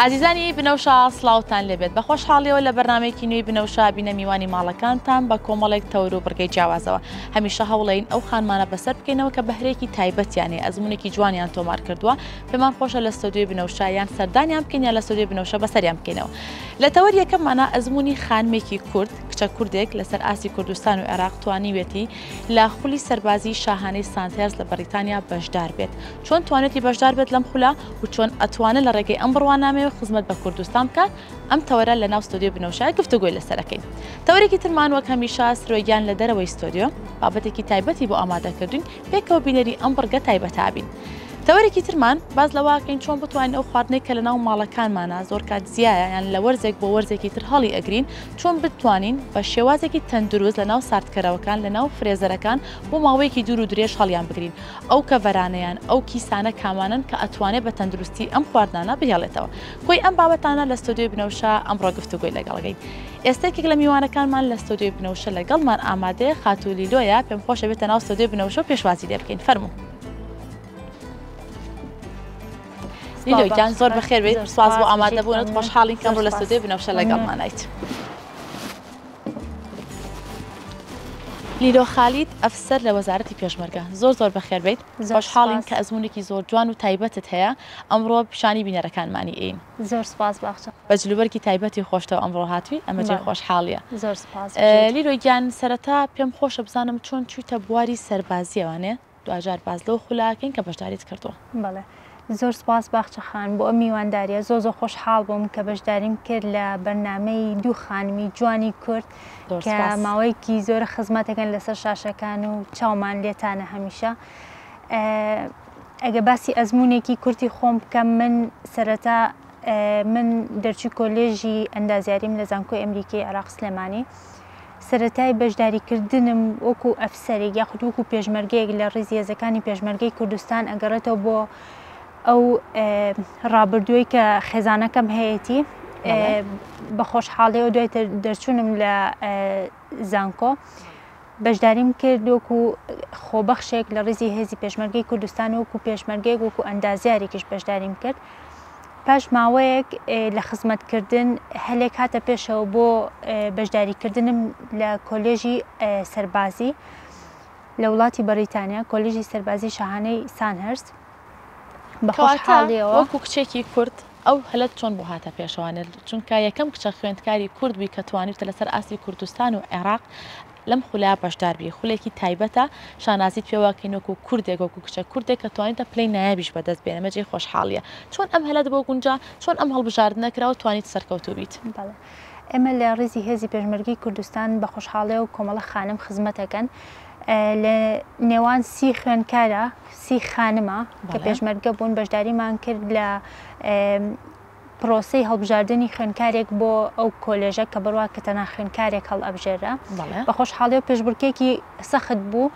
ئازیزانی بنەوشە سڵاوتان لێبێت بە خۆشحاڵیەوە لە بەرنمەیەکی نوێی بنەوشە بینە میوانی ماڵەکانتان بە کۆمەڵێک تەور و بڕگەی جیاوازەوە هەمیشە هەوڵین ئەو خانمانە بەسەر بکەینەوە کە بەهرێکی تایبەتیانێ ئەزمونێکی جوانیان تۆمار کردووە پێمان خۆشە لە سۆدیوی بنەوشایان سەردانیان بکەینە لە سۆدیوی بنەوشە بەسەریان بکەینەوە لە تەوەر یەکەمانە ئەزمموی خانمێکی کورد کچە کوردێک لەسەر ئاسی کوردستان و عێراق توانیوێتی لە خولی سەربازی شاهانەی سانتێرز لە بەریتانیا بەشدار بێت چۆن توانێتی بەشدار بێت لەم خولە و چۆن ئەتوانێت لە ڕێگەی ئەم بڕوانامەیەوە خزمەت بە کوردستان بکات، ئەم تەوەرە لە ناو ستۆدیۆی بنەوشە گفتوگۆی لەسەر ئەکەین. تەوەرێکی ترمان وەک هەمیشە سروە گیان لە دەرەوەی ستۆدیۆ بابەتێکی تایبەتی بۆ ئامادە کردووین، پێکەوە بینەری ئەم بڕگە تایبەتە ئەبین. تەوەرێکی ترمان باس لەوە ئەکەین چۆن بتوانین ئەو خواردنەی کە لە ناو ماڵەکانمانە زۆر کات زیایە یان لە وەرزێک بۆ وەرزێکی تر هەڵی ئەگرین چۆن بتوانین بە شێوازێکی تەندروست لە ناو ساردکەرەوەکان لە ناو فرێزەرەکان بۆ ماوەیەکی دوور و درێژ هەڵیان بگرین ئەو کەڤەرانە یان ئەو کیسانە کامانەن کە ئەتوانێ بە تەندروستی ئەم خواردنانە بهێڵێتەوە کۆی ئەم بابەتانە لە ستۆدیۆی بنەوشە ئەمڕۆ گفتوگۆی لەگەڵ گەین ئێستا یەکێک لە میوانەکانمان لە ستۆدیۆی بنەوشە لەگەڵمان ئامادەیە خاتوو لیلۆیە پێم خۆشە بێتە ناو ستۆدیۆی بنەوشە و پێشوازی لێ بکەین فەرموو لیلۆگیان زۆر بەخێر بێت سواز بۆ ئامادەبوونت خۆشحاڵین کە ئەمڕۆ لە ستۆدیۆی بنەوشە لەگەڵمانیت. لیلۆ خالید ئەفسەر لە وەزارەتی پێشمەرگە زۆر زۆر بەخێر بێیت خۆشحاڵین کە ئەزمونێکی زۆر جوان و تایبەتت هەیە ئەمڕۆ پیشانی بینەرەکانمانی ئێین زۆر سپاس باخچە بە جلوبەرگی تایبەتی خۆشتەوە ئەمڕۆ هاتووی ئەمە جێی خۆشحاڵیە زۆر سپاس لیلۆ گیان سەرەتا پێم خۆشە بزانم چۆن چوویتە بواری سەربازیەوانێ دواجار باس لەو خولاکەین کە بەشداریت کردووە. بەڵێ زۆر سپاس باخچە خان بۆ ئەم میوانداریە زۆر زۆر خۆشحاڵ بووم کە بەشداریم کرد لە بەرنامەی دوو خانمی جوانی کورد کە ماوەیەکی زۆرە خزمەتەکەن لەسەر شاشەکان و چاومان لێتانە هەمیشە ئەگە باسی ئەزمونێکی کورتی خۆم بکەم من سەرەتا من دەرچی کۆلێژی ئەندازیاریم لە زانکۆی ئەمریکی عراق سلێمانی سەرەتای بەشداریکردنم وەکو ئەفسەرێک یاخود وەکو پێشمەرگەیەک لە ڕیزی هێزەکانی پێشمەرگەی کوردستان ئەگەڕێتەوە بۆ ئەو ڕابردووی کە خێزانەکەم هەیەی بە خۆشحاڵیەوە دوای دەرچوونم لە زانکۆ بەشداریم کرد وەکو خۆبەخشێک لە ڕیزی هێزی پێشمەرگەی کوردستان وەکو پێشمەرگەیەک وەکو ئەندازیارێکیش بەشداریم کرد پاش ماوەیەک لە خزمەتکردن، هەلێک هاتە پێشەوە بۆ بەشداریکردنم لە کۆلێژی سەربازی لە وڵاتی بەریتانیا، کۆلێژی سەربازی شاهانەی سانهرست. بە کەواتە وەکو کچێکی کورد ئەو هەلەت چۆن بۆ هاتە پێشەوە؟ چونکە یەکەم کچە خوێندکاری کورد بووی کە توانیوتە لەسەر ئاستی کوردستان و عێراق لەم خولە بەشدار بی خولێکی تایبەتە شانازیت پێوە کەین وەکو کوردێک وەکو کچە کوردێک کە توانیتە پلەی نایابیش بەدەست بێنە مەجێی خۆشحاڵیە چۆن ئەم هەلەت بۆ گونجا چۆن ئەم هەڵبژاردنە کرا و توانیت سەرکەوتوو بیت. بەڵێ ئێمە لە ڕیزی هێزی پێشمەرگەی کوردستان بە خۆشحاڵی و کۆمەڵە خانم خزمەتەکەن لە نێوان سی خوێنکارە سی خانمە کە پێشمەرگە بوون بەشداریمان کرد لە پرۆسەی هەڵبژاردنی خوێنکارێک بۆ ئەو کۆلێژە کە بڕوا کە تەنها خوێنکارێک هەڵ ئەبژێرە بە خۆشحاڵی و پێشبڕکێکی سەخت بوو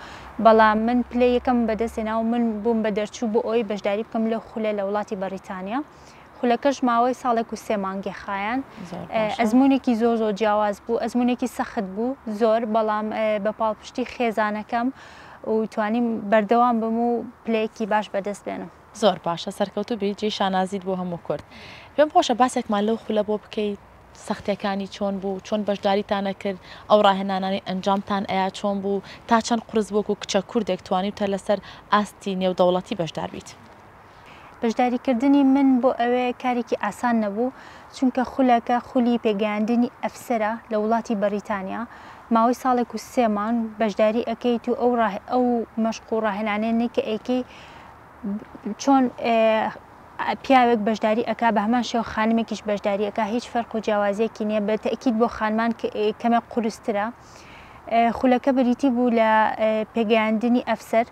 بەڵام من پلە یەکەم بەدەستێنا و من بووم بە دەرچوو بۆ ئەوی بەشداری بکەم لە خولە لە وڵاتی بەریتانیا خولەکەش ماوەی ساڵێک و سێ مانگی خایەن ئەزمونێکی زۆر زۆر جیاواز بوو ئەزمونێکی سەخت بوو زۆر بەڵام بە پاڵپشتی خێزانەکەم و توانیم بەردەوام بم و پلەیەکی باش بەدەست بێنم زۆر باشە سەرکەوتو بیت جێی شانازیت بۆ هەموو کورد پێم خۆشە باسێکمان لەو خولە بۆ بکەی سەختیەکانی چۆن بوو چۆن بەشداریتان ئەکرد ئەو ڕاهێنانانی ئەنجامتان ئەیا چۆن بوو تا چەند قورس بۆکو کچە کوردێک توانیوتە لەسەر ئاستی نێودەوڵەتی بەشدار بیت. بەشداریکردنی من بۆ ئەوێ کارێکی ئاسان نەبوو چونکە خولەکە خولی پێگەیاندنی ئەفسەرە لە وڵاتی بەڕیتانیا ماوەی ساڵێک و سێ مانگ بەشداری ئەکەیت و ئەو مەشق و ڕاهێنانێنەی کە ئەیکەی چۆن پیاوێک بەشداری ئەک بە هەمان شێو خانمێکیش بەشداری ئەک هیچ فەرق و جیاوازیەکی نییە بە تەکیت بۆ خانمان کەمە قولسترە خولەکە بریتی بوو لە پێگەیاندنی ئەفسەر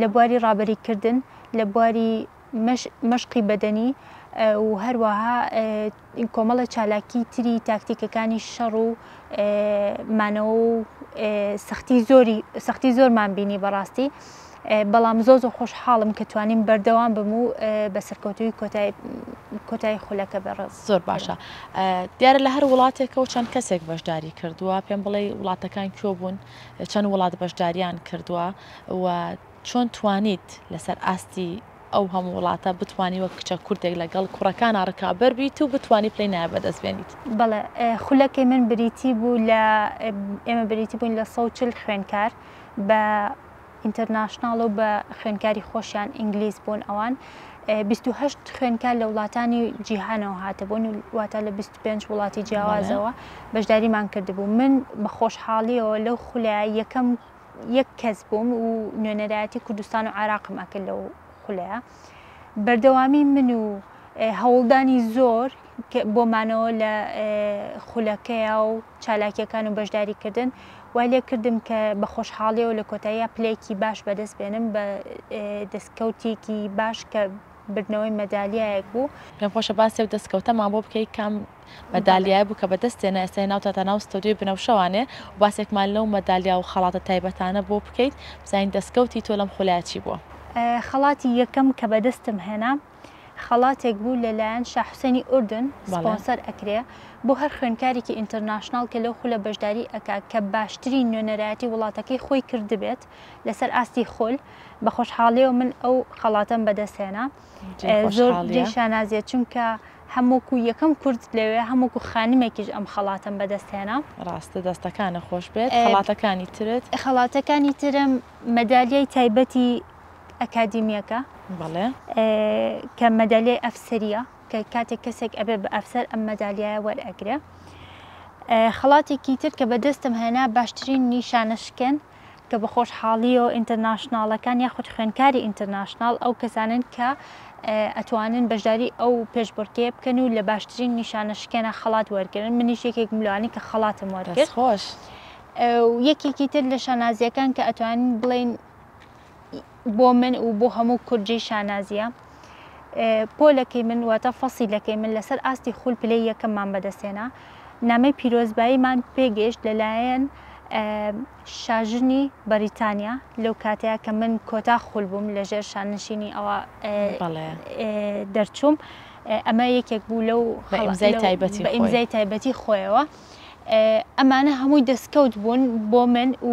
لە بواری ڕابریکردن لە بواری مەشقی بەدەنی و هەروەها کۆمەڵە چالاکی تری تاکتیکەکانی شەڕ و مانەوە و سەختی زۆری سەختی زۆرمان بینی بەڕاستی بەڵام زۆ زۆ خۆش حاڵم کە توانیم بەردەوام بم و بە سەرکەوتوی کۆتایی خولەکە بەڕ زۆر باشە دیارە لە هەر وڵاتێکەوە چەند کەسێک بەشداری کردووە پێم بڵێ وڵاتەکان کوێ بوون چەند وڵات بەشداریان کردووە و چۆن توانیت لەسەر ئاستی ئەو هەموو وڵاتە بتوانی وەک کچە کوردێک لەگەڵ کوڕەکانا ڕکابەر بیت و بتوانی پلەی نایاب بەدەست بێنیت؟ بەڵێ، خولەکەی من بریتی بوو لە، ئێمە بریتی بووین لە سەد و چل خوێندکار بە ئینتەرناشناڵ و بە خوێندکاری خۆشیان ئینگلیز بوون ئەوان، بیست و هەشت خوێندکار لە وڵاتانی جیهانەوە هاتبوون واتە لە بیست و پێنج وڵاتی جیاوازەوە بەشداریمان کردبوو، من بە خۆشحاڵیەوە لەو خولەیە یەکەم یەک کەس بووم و نوێنەرایەتی کوردستان و عراقم ئەکرد لەو خولەیە بەردەوامی من و هەوڵدانی زۆر بۆ مانەوە لە خولەکەیە و چالاکیەکان و بەشداریکردن وای لێ کردم کە بە خۆشحاڵیەوە لە کۆتاییە پلەیەکی باش بەدەست بێنم بە دەستکەوتێکی باش کە بردنەوەی مەدالیایەک بوو پێم خۆشە باسێ و دەستکەوتەمان بۆ بکەیت کام مەدالیایە بوو کە بەدەست تێنا ئێستا هێناوتە تا ناو ستۆدیۆی بنەوشەوانێ و باسێکمان لەو مەدالیا و خەڵاتە تایبەتانە بۆ بکەیت بزانین دەستکەوتی تۆ لەم خولایە چی بووە؟ خەڵاتی یەکەم کە بەدەستم هێنا خەڵاتێک بوو لە لایەن شا حوسێنی ئوردن سپۆنسەر ئەکرێ بۆ هەر خوێندکارێکی ئینتەرناشناڵ کە لەو خولە بەشداری ئەکا کە باشترین نوێنەرایەتی وڵاتەکەی خۆی کردبێت لەسەر ئاستی خۆل بە خۆشحاڵیەوە من ئەو خەڵاتەم بەدەستهێنا زۆر جێ شانازیە چونکە هەم وەکو یەکەم کورد لەوێ هەم وەکو خانمێکیش ئەم خەڵاتەم بەدەست هێنا. ڕاستە دەستەکانت خۆش بێت خەڵاتەکانی ترت؟ خەڵاتەکانی ترم مەدالیای تایبەتی ئەکادیمیەکە بەڵێ. کە مەدالیای ئەفسەریە کە کاتێک کەسێک ئەبێ بە ئەفسەر ئەم مەدالیایە وەرئەگرێ خەڵاتێکی تر کە بەدەستم هێنا باشترین نیشانە شکێن کە بە خۆشحاڵیەوە ئینتەرناشناڵەکان یاخود خوێندکاری ئینتەرناشناڵ ئەو کەسانەن کە ئەتوانن بەشداری ئەو پێشبڕکێ بکەن و لە باشترین نیشانە شکێنە خەڵات وەرگن منیش یەکێک ملوانی کە خەڵاتم وەرگرت خۆش یەکێکی تر لە شانازیەکان کە ئەتوانین بڵین بۆ من و بۆ هەموو کورد جێی شانازییە. پۆلەکەی من واتە فەسیلەکەی من لەسەر ئاستی خول پلەی یەکەممان بەدەستێنا. نامەی پیرۆزباییمان پێگەیشت لەلایەن شاژنی بەریتانیا لەو کاتەیە کە من کۆتا خول بووم لەژێر شاننشینی ئەوە دەرچووم ئەمە یەکێک بوو لەو ئیمزای تایبەتی خۆیەوە ئەمانە هەمووی دەستکەوت بوون بۆ من و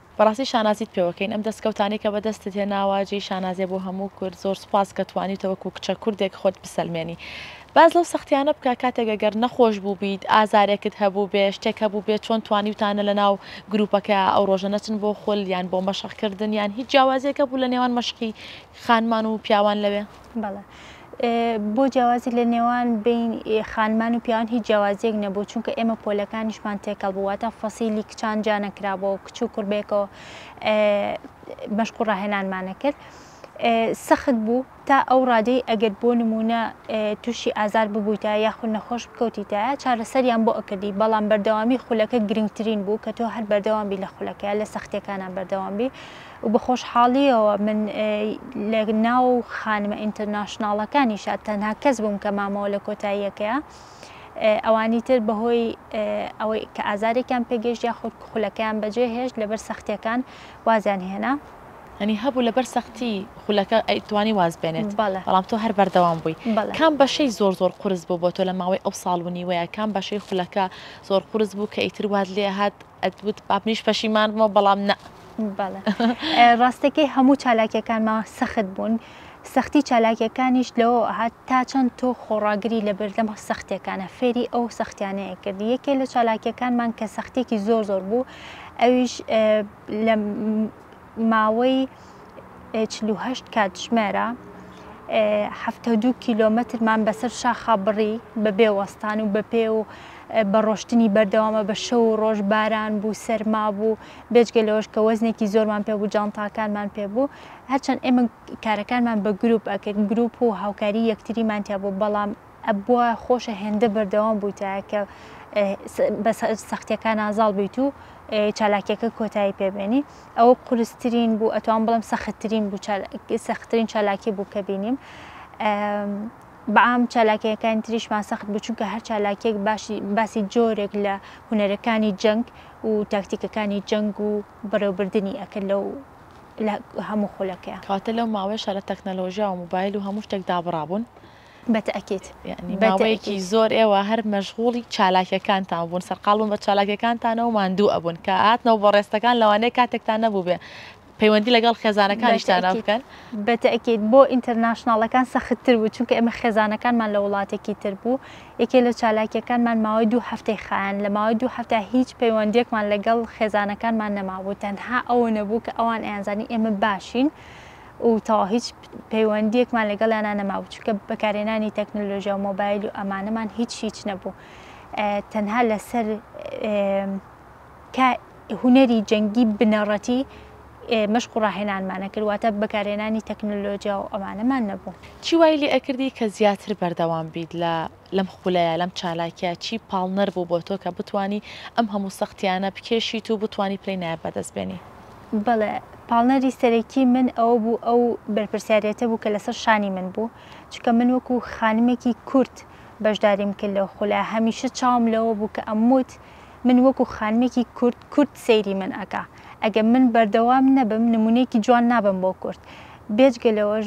بەڕاستی شانازیت پێوەکەین ئەم دەستکەوتانەی کە بەدەستت هێناوە جێی شانازیە بۆ هەموو کورد زۆر سوپاس کە توانیوتە وەکو کچە کوردێک خۆت بسەلمێنی باس لەو سەختیانە بکە کاتێک گەر نەخۆش بووبیت ئازارێکت هەبووبێ شتێک هەبووبێ چۆن توانیوتانە لەناو گروپەکە ئەو ڕۆژە نەچن بۆ خول یان بۆ مەشق کردن یان هیچ جیاوازیەک هەبوو لە نێوان مەشقی خانمان و پیاوان لەوێ؟ بەڵێ بۆ جیاوازی لە نێوان بین خانمان و پیاوان هیچ جیاوازیەک نەبوو چونکە ئێمە پۆلەکانیشمان تێکەڵ بوواتە فەسیلی کچان جا نەکرابەوە کچ و کوڕبێکەوە مەشق و ڕاهێنانمانە کرد. سەخت بوو تا ئەو ڕادەی ئەگەر بۆ نمونە تووشی ئازار ببوویتە یاخود نەخۆش بکەوتیتە چارەسەریان بۆ ئەکردی بەڵام بەردەوامی خولەکە گرنگترین بوو کە تۆ هەر بەردەوام بی لە خولەکە لە سەختەکانە بەردەوام بی و بە خۆشحاڵییەوە من لە ناو خانمە ئینتەرناشناڵەکانیشا تەنها کەس بووم کە مامەوە لە کۆتاییەکەیا ئەوانی تر بەهۆی ئەوەی کە ئازارێکیان پێگەیشت یاخود خولەکەیان بەجێ هێشت لەبەر سەختیەکان وازیان هێنا. یانی هەبوو لەبەر سەختی خولەکە توانی واز بێنێت بەڵام تۆ هەر بەردەوام بووی کام بەشەی زۆر زۆر قورس بوو بۆ تۆ لە ماوەی ئەو ساڵ و نیوەیە کام بەشەی خولەکە زۆر قورس بوو کە ئیتر وات لێ هات ئەت وت با منیش پەشیمان بمەوە بەڵام نە. بەڵێ ڕاستەکەی هەموو چالاکیەکانمان سەخت بوون سەختی چالاکیەکانیش لەوە هات تا چەند تۆ خۆڕاگری لە بەردەم سەختیەکانە فێری ئەو سەختیانەیە کرد یەکێ لە چالاکیەکانمان کە سەختێکی زۆر زۆر بوو ئەویش لە ماوەی چل و هەشت کاتژمێرە حەفتا و دوو کیلۆمەترمان بەسەر شاخا بڕی بەبێ وەستان و بە پێ و بە ڕۆشتنی بەردەوامە بە شەو و ڕۆژ باران بوو سەرما بوو بێجگە لەوەش کە وەزنێکی زۆرمان پێ بوو جانتاکانمان پێ بوو هەرچەند ئێمە کارەکانمان بە گروپ ئەکرد گروپ و هاوکاری یەکتریمانتیا بوو بەڵام ئەبوا خۆشە هێندە بەردەوام بویتایە کە بە سەختیەکانا زاڵ بیت و چالاکیەکە کۆتایی پێبێنی ئەوە قولسترین بوو ئەتوان بڵم سەختترین بوو سەختترین چالاکی بوو کە بینیم بەعام چالاکیەکان تریشمان سەخت بوو چونکە هەر چالاکیەک باشی باسی جۆرێک لە هوەرەکانی جەنگ و تاکتیکەکانی جەنگ و بەڕێوبردننی ئەکە لەو هەموو خولەکەیە کاتە لەو ماوەی شارە تەکنەلۆژیا و موبایل و هەموو شتێک دابڕابوون بە تەئکید یانی ماوەیەکی زۆر ئێوە هەر مەشغوڵی چالاکیەکانتان بوون سەرقاڵ بوون بە چالاکیەکانتانەوە ماندوو ئەبوون کە هاتنەوە بۆ ڕێستەکان لەوانەیە کاتێکتان نەبوو بێ پەیوەندی لەگەڵ خێزانەکانیشتان بکەن بە تەکیت بۆ ئینتەرناشنناڵەکان سەختتر بوو چونکە ئێمە خێزانەکانمان لە وڵاتێکی تر بوو یەکێ لە چالاکیەکانمان ماوەی دوو هەفتەی خایەن لە ماوەی دوو هەفتە هیچ پەیوەندێکمان لەگەڵ خێزانەکانمان نەمابوو تەنها ئەوە نەبوو کە ئەوان ئەیانزانی ئێمە باشین. و تەواو هیچ پەیوەندیەکمان لەگەڵیانا نەمابوو چونکە بەکارهێنانی تەکنەلۆژیا و مۆبایل و ئەمانەمان هیچ هیچ نەبوو تەنها لەسەر هونەری جەنگی بنەڕەتی مەشق و ڕاهێنانمانە کردواتە بەکارهێنانی تەکنەلۆجیا و ئەمانەمان نەبوو چی وای لێ ئەکردی کە زیاتر بەردەوام بیت لە لەم خولەیا لەم چالاکیە چی پاڵنەر بوو بۆ تۆ کە بتوانی ئەم هەموو سەختیانە بکێشیت و بتوانی پلەی نایاب بەدەست بێنی؟ بەڵێ پاڵنەری سەرەکی من ئەوە بوو ئەو بەرپرسیاریەتە بوو کە لەسەر شانی من بوو چونکە من وەکو خانمێکی کورد بەشداریم کرد لەو خولە هەمیشە چاوم لەوە بوو کە ئەموت من وەکو خانمێکی کورد کورد سەیری من ئەکا ئەگەر من بەردەوام نەبم نمونەیەکی جوان نابم بۆ کورد بێجگە لەوەش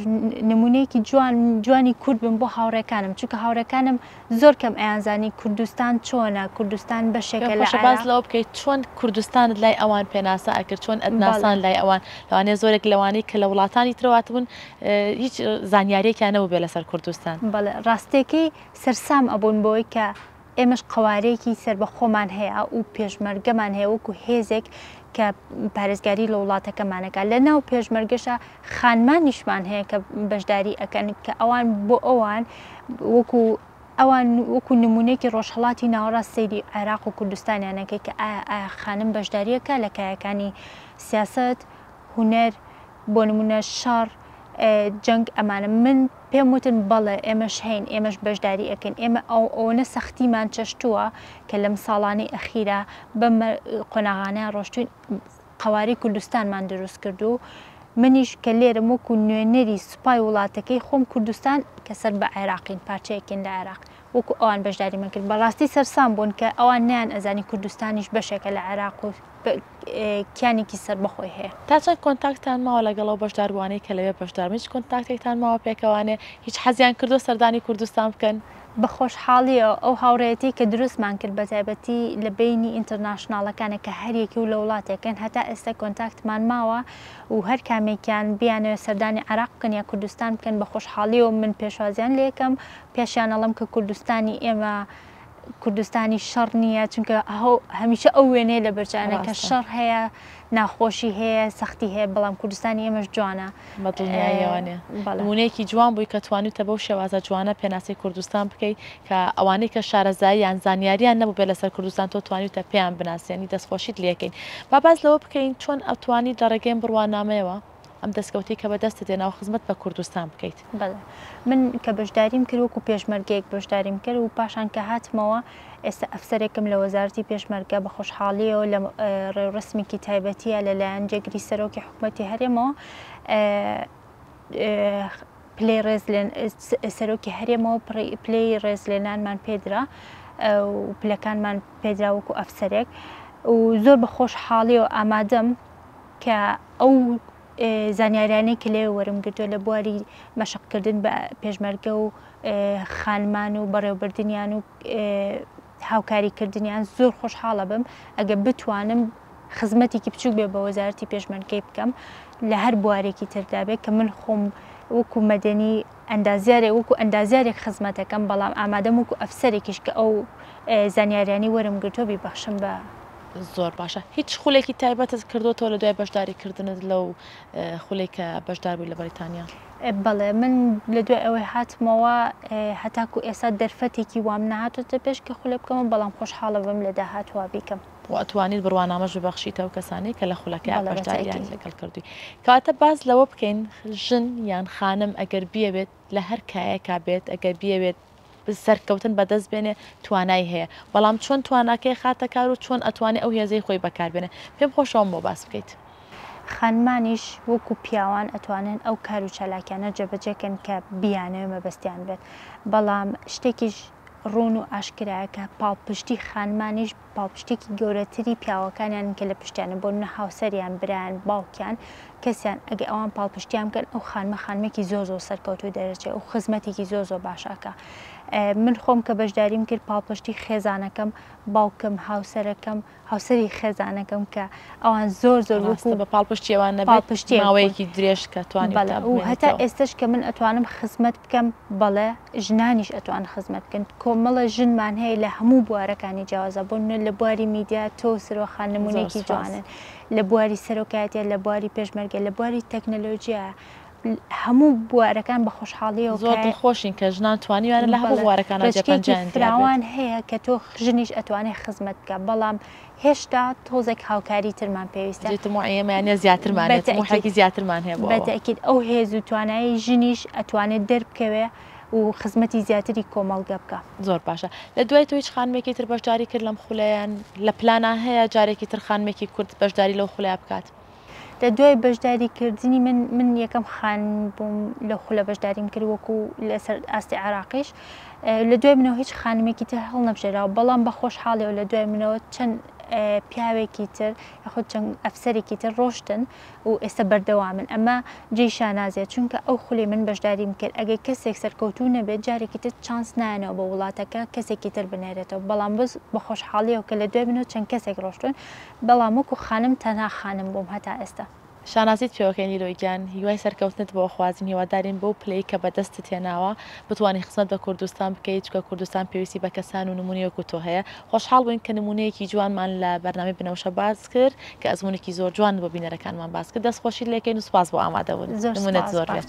نمونەیەکی جوان جوانی کورد بم بۆ هاوڕێکانم چونکە هاوڕێکانم زۆر کەم ئەیانزانی کوردستان چۆنە کوردستان بەشێکە پێم لە خۆشە باس عێراق لەوە بکەیت چۆن کوردستانت لای ئەوان پێناسە ئەکرد چۆن بەڵێ ئەتناساند لای ئەوان لەوانەیە زۆرێک لەوانەی کە لە وڵاتانی ترەوە هاتبوون اه، هیچ زانیاریەکیان نەبووبێ لەسەر کوردستان. بەڵێ ڕاستەکەی سەرسام ئەبوون بەوەی کە. ئێمەش قەوارەیەکی سەربەخۆمان هەیە و پێشمەرگەمان هەیە وەکو هێزێک کە پارێزگاری لە وڵاتەکەمانەکە لە ناو پێشمەرگەشە خانمانیشمان هەیە کە بەشداری ئەەکەن کە ئەوان بۆ ئەوان وەکو ئەوان وەکو نمونونێکی ڕۆژهڵاتی ناوەڕاست سەیری عێراق و کوردستانیانەکەی کە خانم بەشداریەکە لە کایەکانی سیاست هوەر بۆ نمونە شەڕ جەنگ ئەمانە من پێم وتن بەڵێ ئێمەش هەین، ئێمەش بەشداری ئەکەین، ئێمە ئەوەنە سەختیمان چەشتووە کە لەم ساڵانەی ئەخیرا بەم قۆناغانەیان ڕۆشتوین قەوارەی کوردستانمان دروست کردو منیش کە لێرم وەکو نوێنەری سوپای وڵاتەکەی خۆم کوردستان کە سەر بە عێراقین پارچەیەکین لە عێراق وەکو ئەوان بەشداریمان کرد بەڕاستی سەرسام بوون کە ئەوان نیان ئەزانی کوردستانیش بەشێکە لە عێراق و کیانێکی سربەخۆی هەیە تا چەند کۆنتاکتتان ماوە لەگەڵ ئەو بەشداربووانەی کە لەوێ بەشدارن هیچ کۆنتاکتێکتان ماوە پێکەوانێ هیچ حەزیان کردووە سەردانی کوردستان بکەن؟ بە خۆشحاڵییەوە ئەو هاوڕێیەتیی کە دروستمان کرد بە تایبەتی لە بەینی ئینتەرناشناڵەکانە کە هەر یەکی و لە وڵاتێکن هەتا ئێستا کۆنتاکتمان ماوە و هەر کامێکیان بیانەوێت سەردانی عێراق بکەن یا کوردستان بکەن بە خۆشحاڵییەوە من پێشوازیان لێ ئەکەم پێشیان ئەڵێم کە کوردستانی ئێمە کوردستانی شەڕ نییە چونکە هەمیشە ئەو وێنەیە لە بەرجانە کە شەڕ هەیە ناخۆشی هەیە سەختی هەیە بەڵام کوردستانی ئێمەش جوانە بەدڵنیایەوانێ بەڵمونەیەکی جوان بووی کە توانیتە بەو شێوازە جوانە پێناسی کوردستان بکەی کە ئەوانەی کە شارەزایی یان زانیاریان نەبوو بێ لەسەر کوردستان تۆ توانیتە پێیان بناسیێنی دەستخۆشیت لەکەین با باز لەوە بکەین چۆن ئەتوانی دەڕێگەیم بڕوانامەیەوە ئەم دەستکەوتەی کە بەدەستت هێنا و خزمەت بە کوردستان بکەیت. بەڵێ. من کە بەشداریم کرد وەکو پێشمەرگەیەک بەشداریم کرد و پاشان کە هاتمەوە ئێستا ئەفسەرێکم لە وەزارەتی پێشمەرگە بە خۆشحاڵیەوە لە ڕێوڕسمێکی تایبەتیە لەلایەن جێگری سەرۆکی حکوومەتی هەرێمەوە پلەی ڕێز سەرۆکی هەرێمەوە پلەی ڕێزلێنانمان پێدرا و پلەکانمان پێدراوەکو ئەفسەرێک و زۆر بە خۆش حاڵی و ئامادەم کە ئەو زانیاریانەی کە لێوێ وەرم گرتووە لە بواری مەشق کردن بە پێشمەرگە و خانمان و بەڕێوبردنیان و هاوکاری کردنیان زۆر خۆشحاڵە بم ئەگە بتوانم خزمەتێکی بچوک بێ بە وەزارتی پێشمەرگەی بکەم لە هەر بوارێکی تردابێت کە من خۆم وەکو مەدەنی ئەندازیارێک وەکو ئەندازیارێک خزمەتەکەم بەڵام ئامادەم وەکو ئەفسەرێکیش کە ئەو زانیاریانەی وەرم گرتوە بیبەخشم بە زۆر باشە هیچ خولێکی تایبەتت کردوەوە لە دوای بەشداری کردنت لەو خولێک کە بەشداربووی لە بەریتانیا بەڵێ من لە دوای ئەوەی هاتمەوە هەتاکو ئێستا دەرفەتێکی وام نهاتوتە پێش کە خولە بکەمە بەڵام خۆشحاڵە بم لە داهاتوە بیکەم. و ئەتوانیت بڕوانامەش ببەخشیت ئەو کەسانەی کە لە خولەکەیان بەشدارییانی لەگەڵ کردووی. کەواتە باس لەوە بکەین ژن یان خانم ئەگەر بیەوێت لە هەر کایەکا بێت ئەگەر بیەوێت سەرکەوتن بەدەست بێنێ توانای هەیە بەڵام چۆن تواناکەی ئەخاتە کار و چۆن ئەتوانێ ئەو هێزەی خۆی بەکاربێنێ پێم خۆشە ئەوەم بۆ باس بکەیت. خانمانیش وەکو پیاوان ئەتوانن ئەو کار و چالاکیانە جێبەجێ کەن کە بیانەوێ مەبەستیان بێت بەڵام شتێکیش ڕوون و ئاشکرایە کە پاڵپشتی خانمانیش پاڵپشتێکی گەورەتری پیاوەکانیان کە لە پشتیانە بۆ نە هاوسەریان برایان باوکیان کەسیان ئەگە ئەوان پاڵپشتیان بکەن ئەو خانمە خانمێکی زۆر زۆر سەرکەوتو دەرەچێ و خزمەتێکی زۆر زۆر باشاکە من خۆم کە بەشداریم کرد پاڵپشتی خێزانەکەم باوکم هاوسەرەکەم هاوسەری خێزانەکەم کە ئەوان زۆر زۆر وەکو بە پاڵپشتی ئەوان نەبێت پاڵپشتی ماوەیەکی درێژ کە توانی بەڵێ تا و بمێنێتەوە. هەتا ئێستش کە من ئەتوانم خزمەت بکەم بەڵێ ژنانیش ئەتوان خزمەت بکەن کۆمەڵە ژنمان هەیە لە هەموو بوارەکانی جیاوازە بۆ نمونە لە بواری میدیا تۆ سرۆ خان زۆر نمونەیەکی سوپاس. جوانن لە بواری سەرۆکایەتیە لە بواری پێشمەرگە لە بواری تەکنەلۆژیا هەموو بوارەکان بە خۆشحاڵیەوە زۆر دڵخۆشین کە ژنان توانیوانە لە هەموو بوارەکان فراوان هەیە کە تۆ ژنیش ئەتوانێت خزمەت بکە بەڵام هێشتا تۆزێک هاوکاری ترمان پێویستە ئێمەیانە زیاترمانێتمەحێکی زیاترمان هەیە بەتەکیت ئەو هێز و توانایی ژنیش ئەتوانێت دەربکەوێ و خزمەتی زیاتری کۆمەڵگە بکە زۆر باشە لە دوای تۆ هیچ خانمێکی تر بەشداری کرد لەم خولەیان لە پلانە هەیە جارێکی تر خانمێکی کورد بەشداری لەو خولای بکات. لە دوای بەشداری کردنی من من یەکەم خان بووم لە خولە بەشداریم کرد وەکو لەسەر ئاستی عراقیش لە دوای منەوە هیچ خانمێکی تر هەڵ نەبژێراوە بەڵام بە خۆشحاڵیەوە لە دوای منەوە چەند پیاوێکی تر یاخود چەند ئەفسەرێکی تر ڕۆشتن و ئێستا بەردەوامن ئەمە جێی شانازیە چونکە ئەو خولی من بەشداریم کرد ئەگەر کەسێک سەرکەوتوو نەبێت جارێکی تر چانس نایەنەوە بە وڵاتەکە کەسێکی تر بنێرێتەوە بەڵام بەس بە خۆشحاڵیەوە کە لە دوای منەوە چەند کەسێک ڕۆشتون بەڵام وەکو خانم تەنها خانم بووم هەتا ئێستا. شانازیت پێوەکەین لیرۆ گیان هیوای سەرکەوتنت بۆ ئەخوازین هیوادارین بەو پلەی کە بەدەستت هێناوە بتوانی خزمەت بە کوردستان بکەیت چونکە کوردستان پێویستی بە کەسان و نمونەی وەکو تۆ هەیە خۆشحاڵ بووین کە نمونەیەکی جوانمان لە بەرنامەی بنەوشە باس کرد کە ئەزمونێکی زۆر جوانت بۆ بینەرەکانمان باس کرد دەست خۆشیت لێکەین و سوپاس بۆ ئامادەبوون نمونەت زۆر بێت.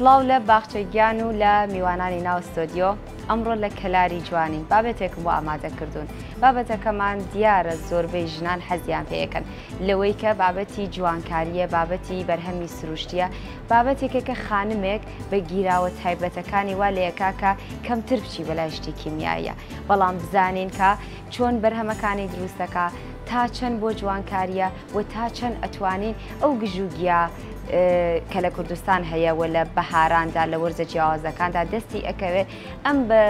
سڵاو لە باخچە گیان و لە میوانانی ناو ستۆدیۆ ئەمڕۆ لە کەلاری جوانین بابەتێکم بۆ ئامادەکردوون بابەتەکەمان دیارە زۆربەی ژنان حەزیان پێەکەن لەوەی کە بابەتی جوانکاریە بابەتی بەرهەمی سروشتیە بابەتێکە کە خانمێک بە گیراوە تایبەتەکانی وا لەیەکا کە کەمتر بچی بەلای شتی کیمیاییە بەڵام بزانین کە چۆن بەرهەمەکانی دروستەکە تا چەند بۆ جوانکاریە و تا چەند ئەتوانین ئەو گژوگیا کە لە کوردستان هەیە و لە بەهاراندا لە وەرزە جیاوازەکاندا دەستی ئەکەوێت ئەم بە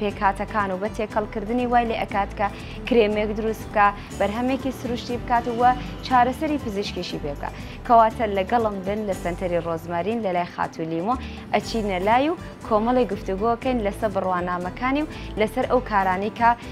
پێکاتەکان و بە تێکەڵکردنی وای لێ ئەکات کە کرێمێک دروست بکە بەرهەمێکی سروشتی بکات و چارەسەری پزیشکیشی پێ بکە کەواتە لەگەڵم بن لە سنتەری ڕۆزمارین لە لای خاتو لیمۆ ئەچینە لای و کۆمەڵی گفتوگۆکەین لەسەر بڕوانامەکانی و لەسەر ئەو کارانی کە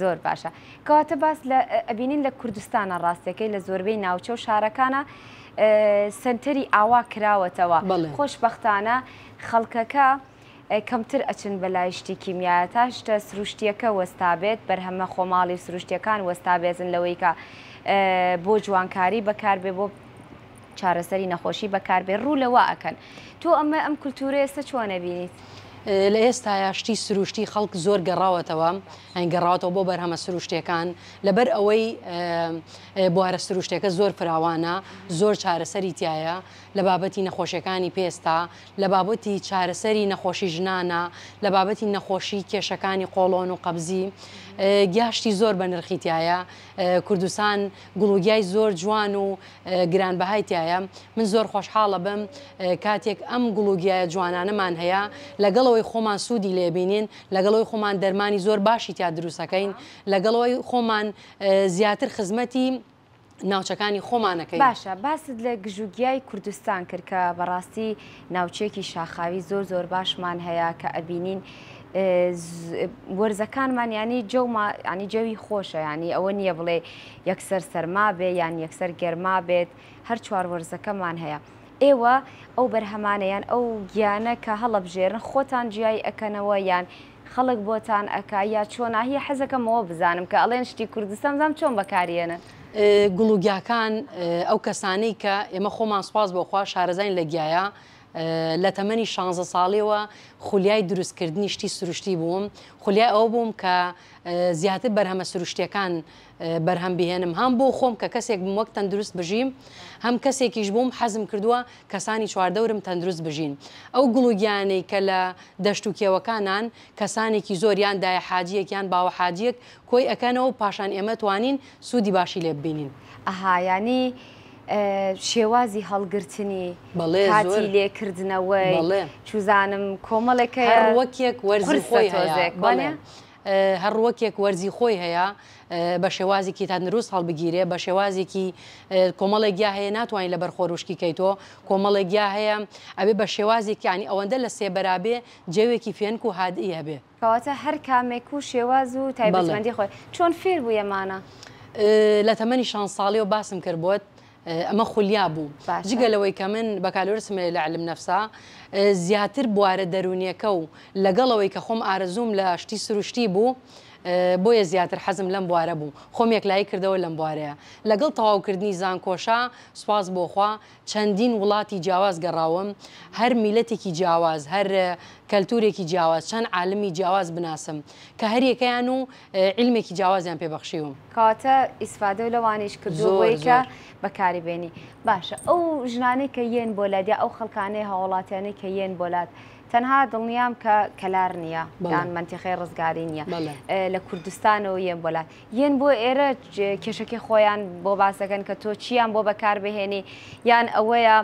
زۆر باشە کەواتە باس لە ئەبینین لە کوردستانە ڕاستەکەی لە زۆربەی ناوچە و شارەکانە سنتەری ئاوا کراوەتەوە خۆشببختانە خەڵکەکە کەمتر ئەچن بە لای شتی کیمیا تا شتە سروشتیەکە وەستابێت بەرهەمە خۆماڵی سروشتیەکان وەستابێزن لەوەیکە بۆ جوانکاری بەکاربێ بۆ چارەسەری نەخۆشی بەکاربێ ڕوو لە وا ئەکەن تۆ ئەمە ئەم کولتوورە ئێستا چۆن ئەبینیت؟ لە ئێستایا شتی سرووشتی خەڵک زۆر گەڕاوەتەوە یانی گەڕاوەتەوە بۆ بەرهەمە سرووشتیەکان لەبەر ئەوەی بوارە سرووشتەکە زۆر فراوانە زۆر چارەسەری تایە لە بابەتی نەخۆشیەکانی پێستا لە بابەتی چارەسەری نەخۆشی ژنانە لە بابەتی نەخۆشی کێشەکانی قۆڵۆن و قەبزی گیاشتی زۆر بە نرخی تایە کوردستان گوڵوگیای زۆر جوان و گران بەهای تیایە من زۆر خۆشحاڵەبم کاتێک ئەم گوڵ و گیایە جوانانەمان هەیە لەگەڵەوەی خۆمان سوودی لێبینین لەگەڵەوەی خۆمان دەرمانی زۆر باشی تیا دروستەکەین لەگەڵەوەی خۆمان زیاتر خزمەتی ناوچەکانی خۆمانەکەی باشە باست لە گژوگیای کوردستان کرد کە بەڕاستی ناوچێکی شاخاوی زۆر زۆر باشمان هەیە کە ئەبینین وەرزەکانمان ینی جەما ینی جەوی خۆشە ینی ئەوە نییە بڵێ یەکسەر سەرما بێ یان یەکسەر گەرما بێت هەر چوار وەرزەکەمان هەیە ئێوە ئەو بەرهەمانە یان ئەو گیانە کە هەڵەبژێرن خۆتان جیای ئەکەنەوە یان خەڵک بۆتان ئەکا یا چۆنا هی حەزەکەمەوە بزانم کە ئەڵێن شتی کوردستان بزانم چۆن بەکاریێنن. گوڵ و گیاکان ئەو کەسانەی کە ئێمە خۆمان سوپاس بۆ خوا شارەزاین لە گیایە لە تەمەنی شانزە ساڵیەوە خولیای دروستکردنی شتی سروشتی بووم خولیای ئەوە بووم کە زیاتر بەرهەمە سروشتیەکان بەرهەم بهێنم هەم بۆ خۆم کە کەسێک بم وەک تەندروست بژیم هەم کەسێکیش بووم حەزم کردووە کەسانی چواردەورم تەندروست بژین ئەو گوڵ و گیانەی کە لە دەشت و کێوەکانان کەسانێکی زۆر یان دایە حاجیەک یان باوە حاجیەک کۆی ئەکەنەوە و پاشان ئێمە توانین سوودی باشی لێ ببینین. ئەها یانی شێوازی هەڵگرتنی بەڵێ زۆر کاتی لێ کردنەوەی بەڵێ چوزانم کۆمەڵێک هەیە هەر وەک یەک وەرزی خۆی هەیە هەر وەک یەک بەڵێ. هەر ڕووەکێک وەرزی خۆی هەیە بە شێوازێکی تەندروست هەڵبگیرێ بە شێوازێکی کۆمەڵێک گیا هەیە ناتوانین لە بەرخۆروشکی کەیتۆ کۆمەڵێک گیا هەیە ئەوێ بە شێوازێکیانی ئەوەندە لە سێبەرابێ جەوێکی فێنک و هادئی هەبێ کەواتە هەر کامێک و شێواز و تایبەتمەندی خۆی چۆن فێر بوو یەمانە؟ لە تەمەنی شان ساڵیەوە باسم کرد بۆت ئەمە خولیا بوو جگە لەوەی کە من بەکالۆرسم لە علم نفسا زیاتر بوارە دەرونیەکە و لەگەڵەوەی کە خۆم ئارەزووم لە شتی سروشتی بوو بۆیە زیاتر حەزم لەم بوارە بوو خۆم یەکلایی کردەوە لەم بوارەیە لەگەڵ تەواوکردنی زانکۆشا سوپاس بۆخوا چەندین وڵاتی جیاواز گەڕاوم هەر میلەتێکی جیاواز هەر کەلتورێکی جیاواز چەند عالمی جیاواز بناسم کە هەریەکەیان و عیلمێکی جیاوازیان پێ بەخشیوم. کەواتە ئیسفادە لەوانیش کردووە زۆر، بۆی کە زۆر. بەکاری بێنی. باشە ئەو ژنانەی کە یەن بۆ لات یا ئەو خەڵکانەی هاوڵاتیانەی کە یەن بۆ لات تەنها دڵنیام کە کەلار نییە بەڵێ. یان مەنتیقەی ڕزگاری نییە بەڵێ. اه، لە کوردستانەوە یەن بۆ لات یەن بۆ ئێرە چ کێشەکەی خۆیان بۆ باس دەکەن کە تۆ چییان بۆ بەکار بهێنی یان ئەوەیە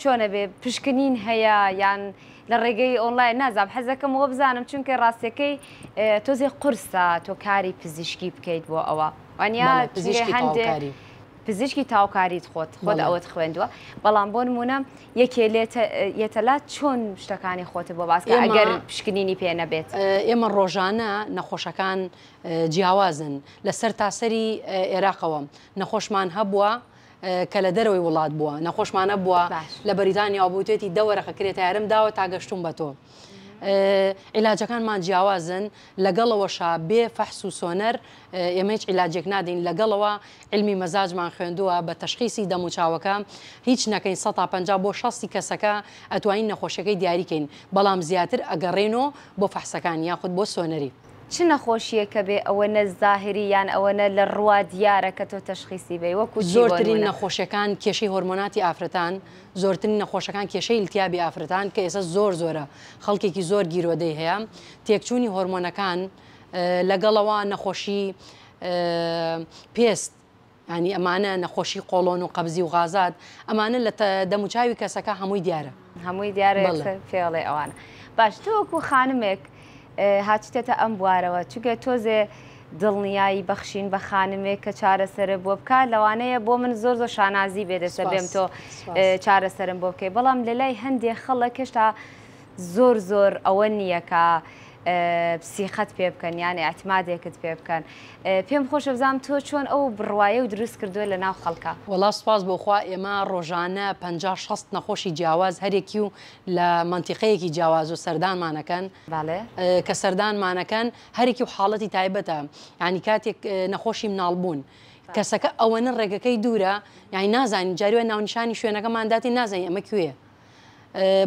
چۆنە بێ پشکنین هەیە یان لە ڕێگەی ئۆنلاین نازام حەزەکەم وە بزانم چونکە ڕاستەکەی تۆزی قرسە تۆ کاری پزیشکی بکەیت بۆ ئەوە وانیا هەندێک پزیشکی تاوکاریت خۆت خۆت ئەوەت خوێندووە بەڵام بۆ نمونە یەکێ یەتەلات چۆن شتەکانی خۆت بۆ باسکە ئەگەر پشکنینی پێ نەبێت ئێمە ڕۆژانە نەخۆشەکان جیاوازن لەسەر تاسەری عێراقەوە نەخۆشمان هەبووە کە لە دەرەوەی وڵات بووە نەخۆشمانە بووە باش لە بەریتانیا و بوتوێتی دە وەرەقە کرێتەیارم داوە تا گەشتووم بە تۆ عیلاجەکانمان جیاوازن لەگەڵەوەشا بێ فەحس و سۆنەر ئێمە هیچ عیلاجێک نادەین لەگەڵەوە علمی مەزاجمان خوێندووە بە تەشخیسی دەم و چاوەکە هیچ نەکەین 150 بۆ 60 کەسەکە ئەتوانین نەخۆشیەکەی دیاریکەین بەڵام زیاتر ئەگەڕێینۆ بۆ فەحسەکان یاخود بۆ سۆنەری چ نەخۆشیەکە بێ ئەوەنە زاهری یان ئەوەنە لە ڕووا دیارە کە تۆ تەشخیسی بەی وەکو چی بۆ زۆرترین نمونە؟ نەخۆشیەکان کێشەی هۆرمۆناتی ئافرەتان زۆرترین نەخۆشەکان کێشەی التیابی ئافرەتان کە ئێستا زۆر زۆرە خەڵکێکی زۆر گیرۆدەی هەیە تێکچوونی هۆرمۆنەکان لەگەڵەوە نەخۆشی پێست یانی ئەمانە نەخۆشی قۆڵۆن و قەبزی و غازات ئەمانە لە دەموچاوی کەسەکە هەمووی دیارە هەمووی دیارە فێڵێ ئەوانە باش تۆکو خانمێک هاچتێتە ئەم بوارەوە چگە تۆزێ دڵنیایی بەخشین بە خانمێک کە چارەسەرە بۆ بکات لەوانەیە بۆ من زۆر زۆر شانازی بێدەسە بێم تۆ چارەسەرم بۆ بکەی بەڵام لە لای هەندێک خەڵک هێشتا زۆر زۆر ئەوە نییە کە سیقەت پێ بکەن یان ئەعتمادێکت پێ بکەن پێم خۆشە بزانم تۆ چۆن ئەو بڕوایە و دروست کردووە لە ناو خەڵکا. وەڵا سوپاس بۆ خوا ئێمە ڕۆژانە پەنجا شەست نەخۆشی جیاواز هەرێکی و لە مەنتیقەیەکی جیاواز و سەردانمان ئەکەن کە سەردانمان ئەکەن هەرێکی و حاڵەتی تایبەتە یانی کاتێک نەخۆشی مناڵ بوون کەسەکە ئەوەنە ڕێگەکەی دوورە یانی نازانین جاری وایە ناونیشانی شوێنەکەمان داتێ نازانین ئەمە کوێیە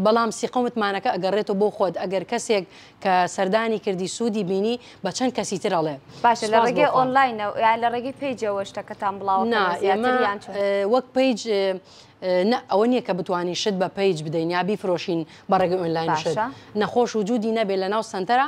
بەڵام سیقە و متمانەکە ئەگەڕێتەوە بۆ خۆت ئەگەر کەسێک کە سەردانی کردی سوودی بینی بە چەند کەسی تر ئەڵێ باشە لە ڕێگەی ئۆنلاینە یا لە ڕێگەی پێیجەوە شتەکەتان بڵاوە نا ئێمە وەک پێیج نە ئەوە نییە کە بتوانین شت بە پێیج بدەین یا بیفرۆشین بە ڕێگەی ئۆنلاین شت نەخۆش وجودی نەبێت لە ناو سنتەرە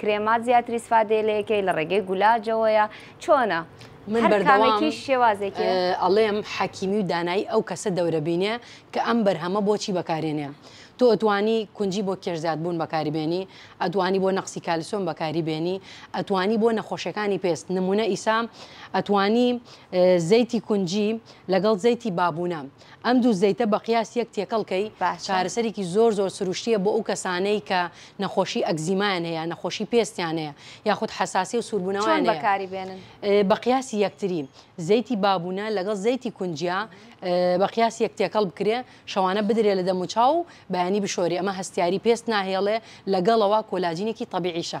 کرێمات زیاتر ئیسفادەیە لە یەکەی لە ڕێگەی گولاجەوەیە چۆنە؟ من هەر بەردەوام کامێکیش شێوازێکی هەیە. ئە، ئەڵێم حەکیمی و دانایی ئەو کەسە دەورەبینێ کە ئەم بەرهەمە بۆچی بەکارێنێ. تۆ ئەتوانی کونجی بۆ کێش زیاد بوون بەکاری بێنی، ئەتوانی بۆ نەقسی کالسیۆم بەکاری بێنی، ئەتوانی بۆ نەخۆشیەکانی پێست نمونە ئیسا ئەتوانی زەیتی کونجی لەگەڵ زەیتی بابونە ئەم دوو زەیتە بە قیاس یەک تێکەڵ کەی باشە. چارەسەرێکی زۆر زۆر سروشتیە بۆ ئەو کەسانەی کە نەخۆشی ئەکزیمایان هەیە نەخۆشی پێستیان هەیە یاخود حەساسی و چۆن سوربونەوەیان هەیە بەکاری بێنن؟ بە قیاسی یەکتری زەیتی بابونە لەگەڵ زەیتی کونجیا بە قیاس یەک تێکەڵ بکرێ شەوانە بدرێ لە دەموچاو و بەیانی بشۆرێ ئەمە هەستیاری پێست ناهێڵێ لەگەڵەوە کۆلاجینێکی تەبیعیشە.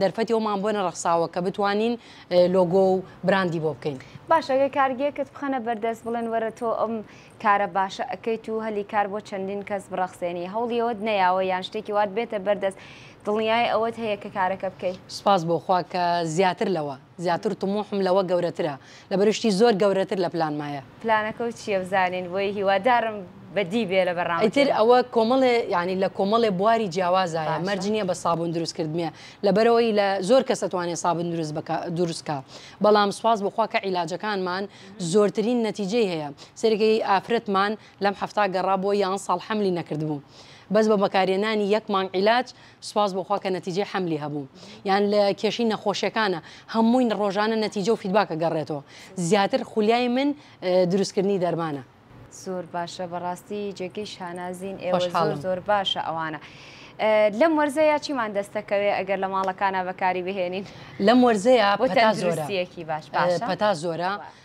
دەرفەتی ئەومان بۆ نەڕەخساوە کە بتوانین لۆگۆ و براندی بۆ بکەین. باشە ئەگەر کارگێکت بخەنە بەردەست بڵێن وەرە تۆ ئەم کارە باشە ئەکەیت و هەلی کار بۆ چەندین کەس بڕەخسێنی هەوڵی ئەوەت نەیاوە یان شتێکی وات بێتە بەردەست دڵنیای ئەوەت هەیە کە کارەکە بکەی؟ سوپاس بۆ خوا کە زیاتر لەوە. زیاتر طموحم لەوە گەورەترە. لەبەرو شتی زۆر گەورەتر لە پلانمایە. پلانەکەو چیە بزانین بۆی هیوادارم بەدی بێ لە بەرنامەکەی ئیتر ئەوە کۆمەڵێ یانی لە کۆمەڵێ بواری جیاوازایە مەرج نیە بە سابون دروست کردمیە لەبەرئەوەی لە زۆر کەس ئەتوانێ سابون دروست بکا دروست کا بەڵام سوپاس بۆ خوا کە عیلاجەکانمان زۆرترین نەتیجەی هەیە سەیرکەی ئافرەتمان لەم حەفتا گەڕا بۆ یان ساڵ حەملی نەکردبوو بەس بە بەکارێنانی یەک مانگ عیلاج سوپاس بۆ خوا کە نەتیجەی حەملی هەبوو یان لە کێشی نەخۆشیەکانە هەمووی ڕۆژانە نەتیجە و فیدباک ئەگەڕێتەوە زیاتر خولیای من دروستکردنی دەرمانە. زۆر باشە بەڕاستی جێگەی شانازین ئێوە زۆر خۆشحاڵم. زۆر باشە ئەوانە ئە، لەم وەرزەیە چیمان دەستەکەوێ ئەگەر لە ماڵەکانا بەکاری بهێنین لەم وەرزەیە بۆ پەتا زۆرە تەندروستیەکی باش باشە؟ پەتا زۆرە وە.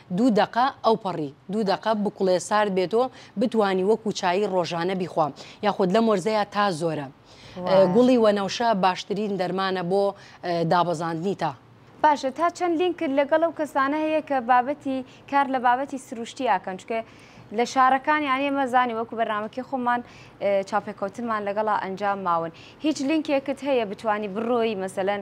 دوو دەقە ئەوپەڕی دوو دەقە بکوڵێ سارد بێت و بتانی وەکو چایی ڕۆژانە بیخوا یاخود لەم وەرزەیە تا زۆرە گوڵی وەنەوشە باشترین دەرمانە بۆ دابەزاندنی تا. باشە تا چەند لینکت لەگەڵ ئەو کەسانە هەیە کە بابەتی کار لە بابەتی سروشتی ئاکەن چکە لە شارەکان یان ئێمە زانی وەکو بەرنمەکەی خۆمان چاپێکەوتنمان لەگەڵا ئەنجام ماون هیچ لینکێکت هەیە بتانی بڕۆی مەسەەن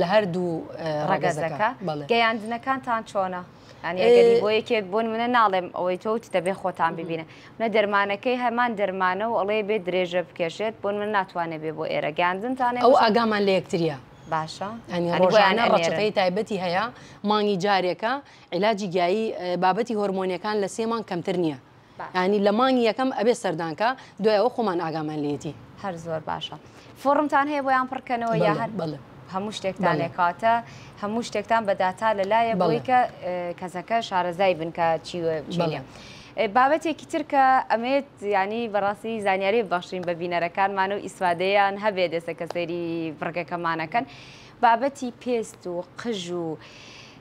لە هەردوو ڕگەزەکە گەیاندنەکانتان چۆنە ئەنیگەری بۆ یەکێک بۆن منە ناڵێم ئەوەی تۆوت دەبێ خۆتان ببینە منە دەرمانەکەی هەمان دەرمانە و ئەڵێ بێ درێژە بکێشێت بۆن من ناتوانێت بێ بۆ ئێرە گەاندنتانێ ئەو ئاگامان لە یەکتریە باشە ئەنیڕۆژانە ڕەچەکەی تایبەتی هەیە مانگی جارێکە عیلاجی گیایی بابەتی هۆرمۆنیەکان لە سێمان کەمتر نییە یانی لە مانگی یەکەم ئەبێ سەردان کا دوای ئەوە خۆمان ئاگامان لێتی. هەر زۆر باشە فۆڕمتان هەیە بۆیان پڕکەنەوە یا هەر بەڵێ. هەموو شتێکتان بەڵێ. لێکاتە هەموو شتێکتان بە داتا لە لایە بەڵێ. بۆی کە اه، کەسەکە شارەزای بن کە چی و چی بەڵێ. نیە اه، بابەتێکی تر کە ئەمەیت یانی بەڕاستی زانیاری ببەخشین بە بینەرەکانمان و ئیسفادەیان هەبێ دێسە کە سەیری بڕگەکەمانەکەن بابەتی پێست و قژ و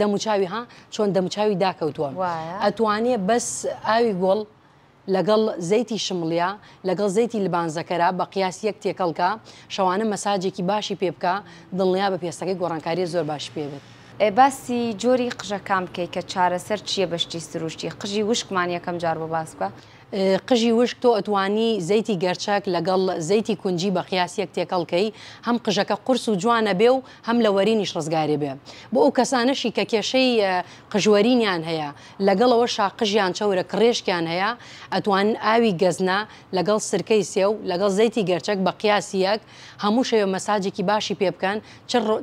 دەموچاوی ها چۆن دەموچاوی داکەوتووە ئەتوانێ بەس ئاوی گۆڵ لەگەڵ زەیتی شمڵە لەگەڵ زەیتی لبانزەکەرا بە قیاس یەک تێکەڵکە شەوانە مەساجێکی باشی پێ بکە دڵنیا بە پێستەکەی گۆڕانکاریە زۆر باش پێبێت. باسی جۆری قژەکان بکەی کە چارەسەر چیە بەشتی سروشتی قژی وشکمان یەکەم جار بۆ باس بکە. قژی وشک تۆ ئەتوانی زەیتی گەرچەک لەگەڵ زەیتی کونجی بە قیاس یەک تێکەڵ کەی هەم قژەکە قورس و جوان ئەبێ و هەم لە وەرینیش ڕزگاری بێ بۆ ئەو کەسانەشی کە کێشەی قژ وەرینیان هەیە لەگەڵ ئەوەشا قژیان چەورە کڕێشکیان هەیە ئەتوانن ئاوی گەزنە لەگەڵ سرکەی سێو لەگەڵ زەیتی گەرچەک بە قیاسی یەک هەموو شەوێ مەساجێکی باشی پێ بکەن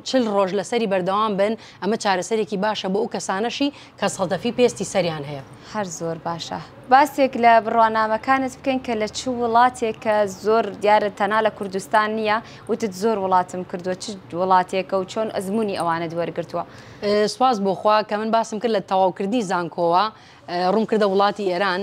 چل ڕۆژ لەسەری بەردەوام بن ئەمە چارەسەرێکی باشە بۆ ئەو کەسانەشی کە سەدەفی پێستی سەریان هەیە. هەر زۆر باشە باسێک لە بڕوانامەکانت بکەین کە لە چ وڵاتێکە زۆر دیارە تەنها لە کوردستان نییە وتت زۆر وڵاتم کردووە چ وڵاتێکە و چۆن ئەزمموی ئەوانت وەرگتووە سواز بۆخوا کە من باسم کرد لە تەواوکردنی زانکۆوە ڕووم کردە وڵاتی ئێران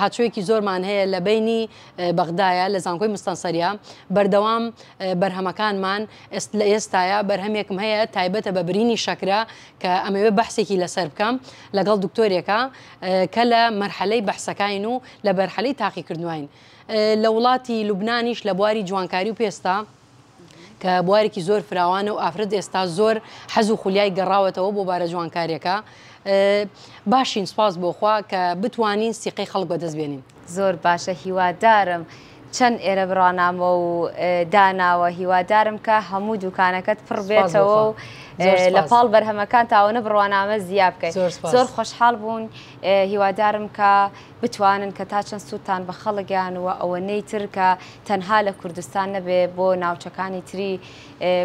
هاتوویەکی زۆرمان هەیە لە بەینی بەغدایە لە زانکۆی مستەنسەریە بەردەوام بەرهەمەکانمان ئێست لە ئێستاە بەرهەمێکم هەیە تایبەتە بە برینی شەکرە کە ئەمەوێ بەحسێکی لەسەر بکەم لەگەڵ دکتۆرێکە کە لە مەرحەلەی بەحسەکین و لە بەرحەلی تاقیکردنوین لە وڵاتی لوبنانیش لە بواری جوانکاری و پێستا کە بوارێکی زۆر فراوانە و ئافرەت ئێستا زۆر حەز و خولیای گەڕاوەتەوە بۆ بارە جوانکاریەکە باشین سپاس بۆخوا کە بتوانین سیقەی خەڵک بەدەست بێنین زۆر باشە هیوادارم چەند ئێرە بڕانامە و داناوە هیوادارم کە هەموو دوکانەکەت پڕ بێتەوە و لە پاڵ بەرهەمەکان تاوەنە بڕوانامە زیاب بکەیت زۆر خۆشحاڵ بوون هیوادارم کە بتوانن کە تا چەند سوودتان بە خەڵک یان وە ئەوەنەی تر کە تەنها لە کوردستان نەبێ بۆ ناوچەکانی تری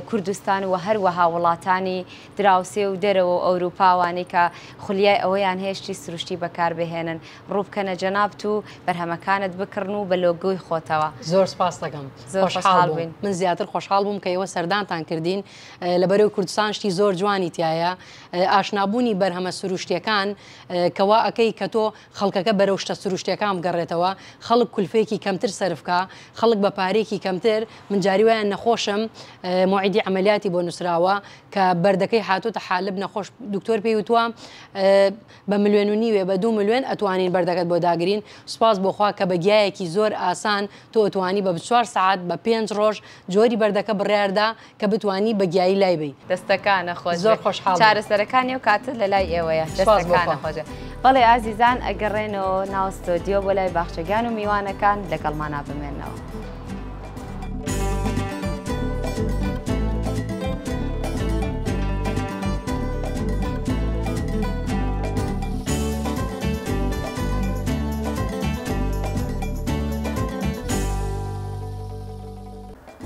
کوردستان وە هەر وەها وڵاتانی دراوسێ و دەرەوە و ئەوروپا ئەوانەی کە خولیای ئەوەیان هەیە شتی سروشتی بەکار بهێنن ڕوو بکەنە جەنابت و بەرهەمەکانت بکڕن و بە لۆگۆی خۆتەوە. زۆر سپاستەکەم زۆر خۆشحاڵ بووین. من زیاتر خۆشحاڵ بووم کە ئێوە سەردانتان کردین لە بەرەو کوردستان شتی زۆر جوانی تیایە ئاشنا بوونی بەرهەمە سروشتیەکان، کە وا ئەکەی کە تۆ خەڵکەکە بەرەو شتە سروشتیەکان بگەڕێتەوە، خەڵک کولفەیەکی کەمتر سەرف کا، خەڵک بە پارەیەکی کەمتر، من جاری وایە نەخۆشم موعیدی عەمەلیاتی بۆ نوسراوە کە بەردەکەی هاتۆتە حالب نەخۆش دکتۆر پێی وتوە بە ملوێن و نیوێ بە دوو ملوێن ئەتوانین بەردەکەت بۆ داگرین سوپاس بۆ خوا کە بە گیایەکی زۆر ئاسان تۆ ئەتوانی بە چوار سەعات بە پێنج ڕۆژ جۆری بەردەکە بڕیاردا کە بتوانی بە گیایی لای بەی. دەستەکانە خۆش زۆر بێت. خۆشحاڵ بووم. چارەسەرەکانی ئەو کاتت لە لای ئێوەیە. سوپاس بۆ دەستەکانە خوا. خۆش بێت. بەڵێ ئازیزان ئەگەڕێنەوە ناو ستۆدیۆ بۆ لای باخچەگیان و میوانەکان لەگەڵمانا بمێنەوە.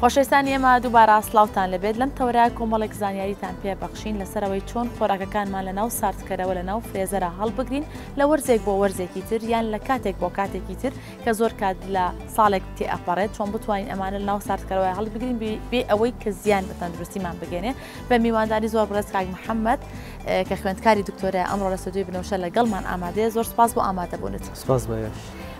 خۆشەویستانی ئێمە دووبارە سڵاوتان لەبێت لەم تەوەرە کۆمەڵێک زانیاریتان پێ بەخشین لەسەرەوەی چۆن خۆراکەکانمان لە ناو ساردکەرەوە لە ناو فرێزەرا هەڵبگرین لە وەرزێک بۆ وەرزێکی تر یان لە کاتێک بۆ کاتێکی تر کە زۆر کات لە ساڵێک بتێ ئەپەڕێت چۆن بتوانین ئەمانە لە ناو ساردکەرەوە هەڵبگرین بێ ئەوەی کە زیان بە تەندروستیمان بگەێنێ بە میوانداری زۆر بڕێز کاک محەممەد کە خوێندکاری دکتۆرە ئەمڕۆ لە سودوی بنەوشە لەگەڵمان ئامادەیە زۆر سپاس بۆ ئامادەبوونت سپاس بەش.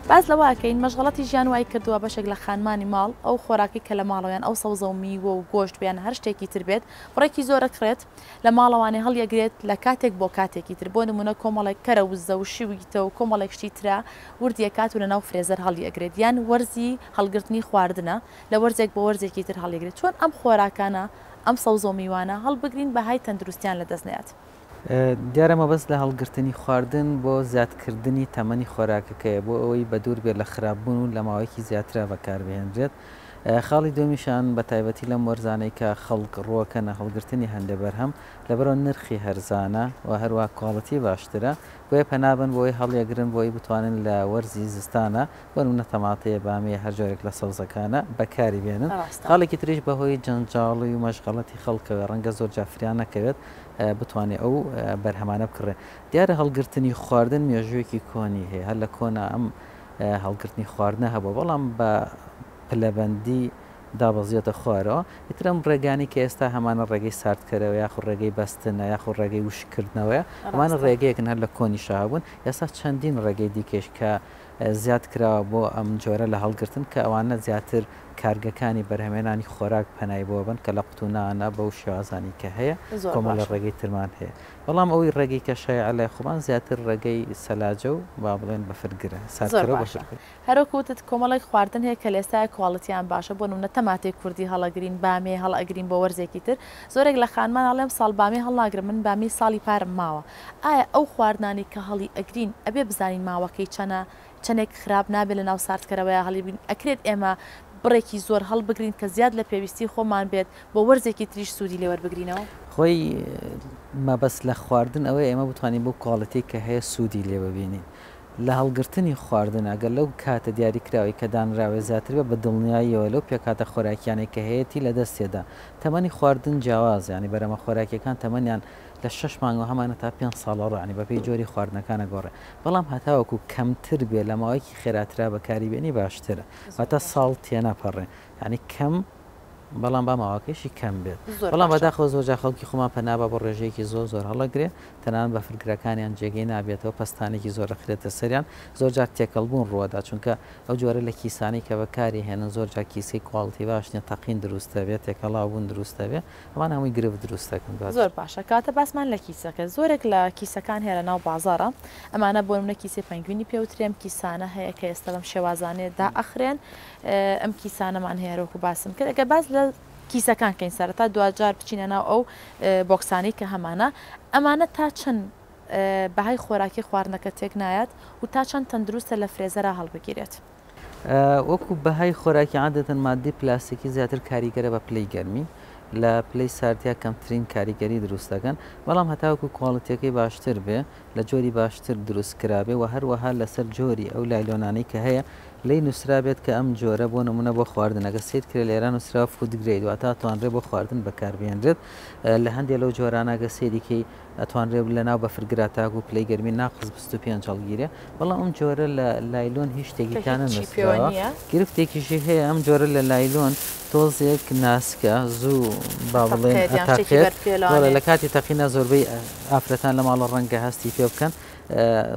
باس لەوە ئەکەین مەشغەڵەتی ژیان وای کردووە بەشێک لە خانمانی ماڵ ئەو خۆراکەی کە لە ماڵەوە یان ئەو سەوزە و میوە و گۆشت و یان هەر شتێکی تر بێت بڕێکی زۆرە کڕێت لە ماڵەوانی هەڵیەگرێت لە کاتێک بۆ کاتێکی تر بۆ نموونە کۆمەڵێک کەرە وزە و شیویتە و کۆمەڵێک شتی ترە وردی ئەکات و لەناو فرێزەر هەڵیەگرێت یان وەرزی هەڵگرتنی خواردنە لە وەرزێک بۆ وەرزێکی تر هەڵیگرێت چۆن ئەم خۆراکانە ئەم سەوزە و میوانە هەڵبگرین بەهای تەندروستیان لەدەست نەیات. دیارە مەبەست لە هەڵگرتنی خواردن بۆ زیادکردنی تەمەنی خۆراکەکەیە بۆ ئەوەی بەدوور بێت لە خراپبوون و لە ماوەیەکی زیاترا بەکاربهێنرێت. خاڵی دووەمیشان بە تایبەتی لەم وەرزانەی کە خەڵک ڕووەکەنە هەڵگرتنی هەندێ بەرهەم لەبەرئەوە نرخی هەرزانە و هەروەها کواڵیتی باشترە بۆیە پەنابەن بۆی هەڵیەگرن بۆی بتوانن لە وەرزی زستانە بۆ نموونە تەماتەیە، بامەیە، هەر جۆرێک لە سەوزەکانە بەکاری بێنن. خاڵێکی تریش بەهۆی جەنجاڵی و مەشغەڵەتی خەڵکەوە ڕەنگە زۆر جار فریا نەکەوێت بتوانێت ئەو بەرهەمانە بکڕێت. دیارە هەڵگرتنی خواردن مێژوویەکی کۆنی هەیە، هەر لە کۆنا ئەم هەڵگرتنی خواردنە هەبووە، بەڵام بە پلەبەندی دابەزیوەتە خوارەوە. ئیتر ئەم ڕێگانەی کە ئێستا هەمانە ڕێگەی ساردکەرەوە یاخود ڕێگەی بەستنە یاخود ڕێگەی وشککردنەوەیە، ئەمانە ڕێگەیەکن هەر لە کۆنیشا هەبوون. ئێستا چەندین ڕێگەی دیکەیش کە زیاد کراوە بۆ ئەم جۆرە لە هەڵگرتن کە ئەوانە زیاتر کارگەکانی بەرهەمێنانی خۆراک پەنای بۆ ئەبەن کە لە قوتونانە بەو شێوازانەی کە هەیە زۆر کۆمەڵێ باشە. ڕێگەی ترمان هەیە بەڵام ئەوەی ڕێگەی کە شایعە لای خۆمان زیاتر ڕێگەی سەلاجە و با بڵێن بەفرگرە زۆر ساردکەرە و باشە بەفرگرە. هەروەک وتت کۆمەڵێک خواردن هەیە کە لێستاە کواڵیتیان باشە بۆ نمونە تەماتەی کوردی هەڵەگرین بامێ هەڵئەگرین بۆ وەرزێکی تر زۆرێک لە خانمان ئەڵێ ئەمساڵ بامێ هەڵناگرم من بامیەی ساڵی پارم ماوە ئایا ئەو خواردنانەی کە هەڵی ئەگرین ئەبێ بزانین ماوەکەی چەنە چەنێک خراپ نابێ لەناو ساردکەرەوەیا هەڵی بگرین ئەکرێت ئێمە بڕێکی زۆر هەڵ بگرین کە زیاد لە پێویستی خۆمان بێت بۆ وەرزێکی تریش سوودی لێ وەربگرینەوە؟ خۆی مەبەست لە خواردن ئەوەیە ئێمە بتوانین بەو کواڵیتەی کە هەیە سوودی لێ ببینین لە هەڵگرتنی خواردن ئەگەر لەو کاتە دیاری کراوەی کە دانراوێ زیاتر بێ بە دڵنیاییەوە لەو پێکهاتە خۆراکیانەی کە هەیەتی لە دەست تێدا تەمەنی خواردن جیاوازە یانی بەرەمە خۆراکیەکان تەمەنیان لە شەش مانگەوە هەمانە تا پێنج ساڵە ڕەعنی بە پێی جۆری خواردنەکان ئەگۆڕێ بەڵام هەتاوەکو کەمتر بێ لە ماوەیەکی خێراترا بەکاری بێنی باشترە واتە ساڵ تێنەپەڕێ یانی کەم بەڵام با ماوەکەیشی کەم بێت بەڵام بەداخەوە زۆر جا خەڵکی خۆمان پەنابا بۆ ڕێژەیەکی زۆر زۆر هەڵەگرێ تەنان بەفرگرەکانیان جێگەی نابێتەوە پەستانێکی زۆر ئەخرێتە سەریان زۆر جار تێکەڵ بوون ڕووەدا چونکە ئەو جۆرە لە کیسانەی کە بەکاری هێنن زۆر جا کیسەی کواڵتی باش نیە تەقین دروستەبێ تێکەڵاو بوون دروستەبێ ئەمان هەمووی گرفت دروست دەکەن دواتر. زۆر باشە کاتە باسمان لە کیسە کرد زۆرێک لە کیسەکان هەیە لە ناو بازاڕە ئەمانە بۆ نمونە کیسەی پەنگوینی پێوترێ ئەم کیسانە هەیە کە ئێستا بەم شێوازانەیە دا ئەخرێن ئەم کیسانەمان هەیە وەکو باسم کرد ئەگەر باس لە کیسەکان کەین سەرەتا دواجار بچینە ناو ئەو بۆکسانەی کە هەمانە ئەمانە تا چەند بەهای خۆراکی خواردنەکە تێک نایەت و تا چەند تەندروستە لە فرێزەرا هەڵبگیرێت؟ وەکو بەهای خۆراکی عادەتەن ماددەی پلاستیکی زیاتر کاریگەرە بە پلەی گەرمی، لە پلەی ساردیا کەمترین کاریگەری دروست دەکەن، بەڵام هەتاوەکو کواڵیتیەکەی باشتر بێ، لە جۆری باشتر دروست کرابێ و هەروەها لەسەر جۆری ئەو لایلۆنانەی کە هەیە لێی نوسرابێت کە ئەم جۆرە بۆ نمونە بۆ خواردنەکە سەیر کرێ لێرە نوسراوە فودگرەید واتا توانرێ بۆ خواردن بەکاربهێنرێت لە هەندێ لەو جۆرانە گەر سەیریکەی ئەتوانرێ لەناو بەفرگرا تاکو پلەی گەرمی ناقس بیست و پێنج هەڵگیرێ، بەڵام ئەم جۆرە لە لایلۆن هیچ شتێکی تیا نەنوسراوە، گرفتێکیشی هەیە ئەم جۆرە لە لایلۆن تۆزێک ناسکە زوو با بڵێن ئەتەقێت، بەڵێ لە کاتی تەقینە زۆربەی ئافرەتان لە ماڵە ڕەنگە هەستی پێ بکەن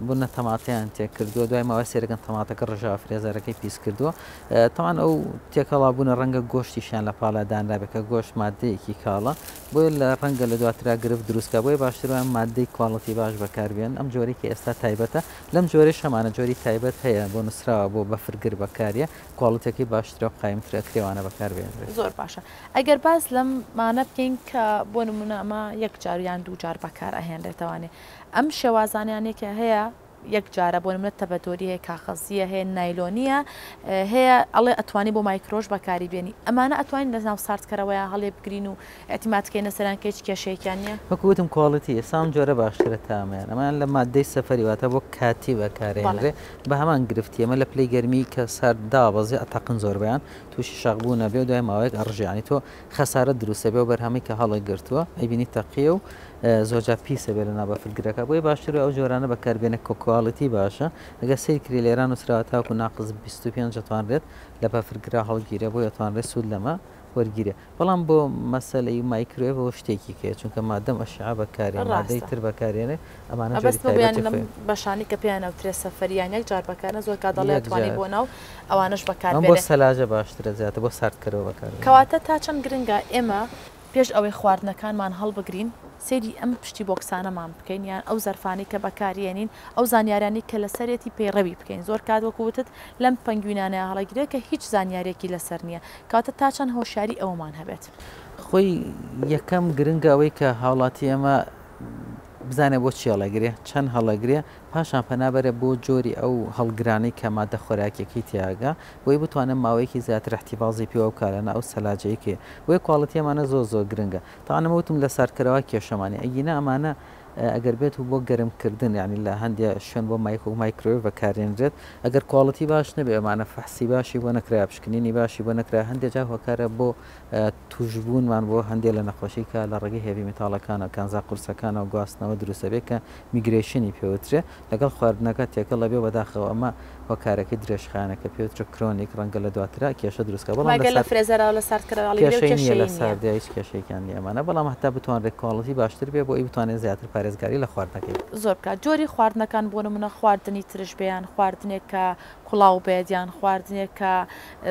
بنە تەماتەیان تێ کردووە دوای ماوەی سێرەکەن تەماتەکە ڕژاوە فرێزەرەکەی پیس کردووە تاوان ئەو تێکەڵا بوونە ڕەنگە گۆشتیشیان لە پاڵا دانرابێکە گۆشت مادەیەکی کاڵە بۆیە لە ڕەنگە لە دواترا گرفت دروست بکات بۆیە باشتر وایە ماددەی کواڵتی باش بەکار بێنن ئەم جۆرەی کە ئێستا تایبەتە لەم جۆرەیش هەمانە جۆری تایبەت هەیە بۆ نوسراوە بۆ بەفرگر بەکاریە کواڵتیەکەی باشترە و قایمترە ئەکرێ وانە بەکار بێنرێت. زۆر باشە ئەگەر باس لەم مانە بکەین کە بۆ نمونە ئەمە یەک جار یان دوو جار بەکار ئەهێنرێتەوانێ ئەم شێوازانیانێ کە هەیە یەک جارە بۆ نمونە تەبەدۆری هەیە کاغەزیە هەیە نایلۆنیە هەیە ئەڵێ ئەتوانی بۆ مایکرۆش بەکاری بێنی ئەمانە ئەتوانین لە ناو سارد کەرەوەیان هەڵێ بگرین و ئەتیمات کەینە سەریان کە هیچ کێشەیەکیان نییە؟ وەکو وتم کواڵیتی ئێستا ئەم جۆرە باشترە تا ئەمەیان ئەمەیان لە مادەی سەفەری واتە بۆ کاتی بەکارێنرێ بە هەمان گرفتی ئەمە لە پلەی گەرمی کە سارد دابەزێ ئەتەقن زۆربەیان تووشی شەق بوونە بێ و دوای ماوەیەک ئەڕژێ یانی تۆ خەسارەت دروست ئەبێ و بەرهەمەی کە هەڵێک گرتووە ئەیبینی تەقیە و زۆرجار پیس ئەبێ لەناو بەفرگرەکە بۆیە باشترە ئەو جۆرانە بەکاربێنێ کە کوالیتی باشە ئەگەر سەیر کری لێرا نووسراوە تاوەکو ناقس بیست و پێنج ئەتوانرێت لە بەفرگرا هەڵگیرێ بۆیە ئەتوانرێ سوود لەمە وەرگیرێ بەڵام بۆ مەسەلەی مایکرۆوێڤەوە شتێکی کەیە چونکە مادەم ئەشعە بەکارێ مادەی تر بەکارێنێ ئەمانە جۆری تایبەتی خۆیان. مەبەستمە بڵێم لەم بەشانەی کە پێیان ئەوترێ سەفەری یان یەک جار بەکارە زۆر کات دەڵێ ئەتوانی بۆ ناو ئەوانەش بەکار بێنێ. ئەم بۆ سەلاجە باشترە زیاتر بۆ ساردکەرەوە بەکار دێنرێ. کەواتە تا چەند گرنگە ئێمە پێش ئەوەی خواردنەکانمان هەڵبگرین سەیری ئەم پشتی بۆکسانەمان بکەین یان ئەو زەرفانەی کە بەکاریێنین ئەو زانیارانەی کە لەسەرێتی پەیڕەوی بکەین زۆر کات وەکو وتت لەم پەنگوینانە هەڵەگرێ کە هیچ زانیارێکی لەسەر نییە کەواتە تا چەند هۆشیاری ئەوەمان هەبێت. خۆی یەکەم گرنگە ئەوەی کە هاوڵاتی ئێمە بزانێ بۆ چی هەڵەگرێ، چەند هەڵەگرێ، پاشان پەنا بەرێ بۆ جۆری ئەو هەڵگرانەی کە ماددە خۆراکییەکەی تیاگە بۆی بتوانێ ماوەیەکی زیاتر احتیفاظی پێوە بکا لەناو ئەو سەلاجەی کە بۆیە کواڵیتی ئەمانە زۆر زۆر گرنگە تەعن ئەمە وتم لە ساردکەرەوە کێشەمانی ئەگینا ئەمانە ئەگەر بێت بۆ گەرمکردن یانی لە هەندێ شوێن بۆ مایک و مایکرۆیڤ بەکارێنرێت ئەگەر کواڵیتی باش نەبێ ئەمانە فەحسی باشی بۆ نەکرایە پشکنینی باشی بۆ نەکرا هەندێ جار هۆکارە بۆ تووشبوونمان بۆ هەندێ لە نەخۆشی کە لە ڕێگەی هێڤی مێتاڵەکانەوە، کانزا قورسەکانەوە گواستنەوە دروست ئەبێ کە میگرەیشنی پێ وترێ، لەگەڵ خواردنەکە تێکەڵ ئەبێ و بەداخەوە ئەمە هۆکارەکەی درێژخایەنە کە پێ وترێ کرۆنیک، ڕەنگە لە دواترا کێشە دروست کات بەڵام لە سارد کێشەی نییە لە ساردیا هیچ کێشەیەکیان نییە ئەمانە بەڵام هەتا بتوانرێ کواڵیتی باشتر بێ بۆ ئەی بتوانێ زیاتر پارێزگاری لە خواردنەکەی زۆر بکات. جۆری خواردنەکان بۆ نموونە خواردنی ترش بێ یان خواردنێک کە کوڵاو بێت یان خواردنێک کە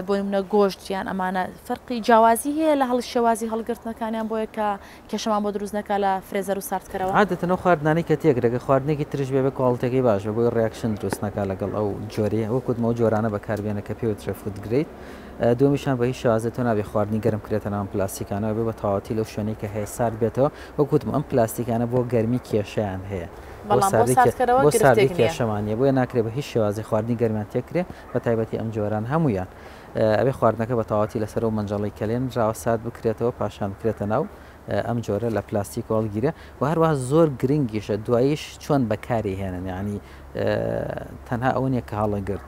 بۆ نمونە گۆشت یان ئەمانە فەرقی جیاوازی هەیە لە هەڵی شێوازی هەڵگرتنەکانیان بۆیە کە کێشەمان بۆ دروست نەکا لە فرێزەر و ساردکەرەوە. عادەتەن ئەو خواردنانەی کە تێکرێ گەر خواردنێکی ترش بێ بێ کواڵیتیەکەی باش بێ بۆی ڕیاکشن دروست نەکا لەگەڵ ئەو جۆرەی وەک وتم ئەو جۆرانە بەکار بێنە کە پێ وترێ فود گرەید دووەمیشیان بە هیچ شێوازێ تۆ نابێ خواردنی گەرم کرێتە ناو ئەم پلاستیکانەوە بێ بە تەواوەتی لەو شوێنەی کە هەیە سارد بێتەوە وەک وتم ئەم پلاستیکانە بۆ گەرمی کێشەیان هەیە. بۆ ساردی کێشەمان نیە بۆیە ناکرێ بە هیچ شێوازی خواردنی گەرمیان تێکرێ بە تایبەتی ئەم جۆران هەموویان ئەوێ خواردنەکە بە تەواتی لەسەر و منجەڵی کەلێن دراوە سارد بکرێتەوە پاشان بکرێتە ناو ئەم جۆرە لە پلاستیک هەڵگیرە و هەروە زۆر گرنگیشە دوایش چۆن بەکاری هێنن ینی تەنها ئەو نیە کە هەڵەگرت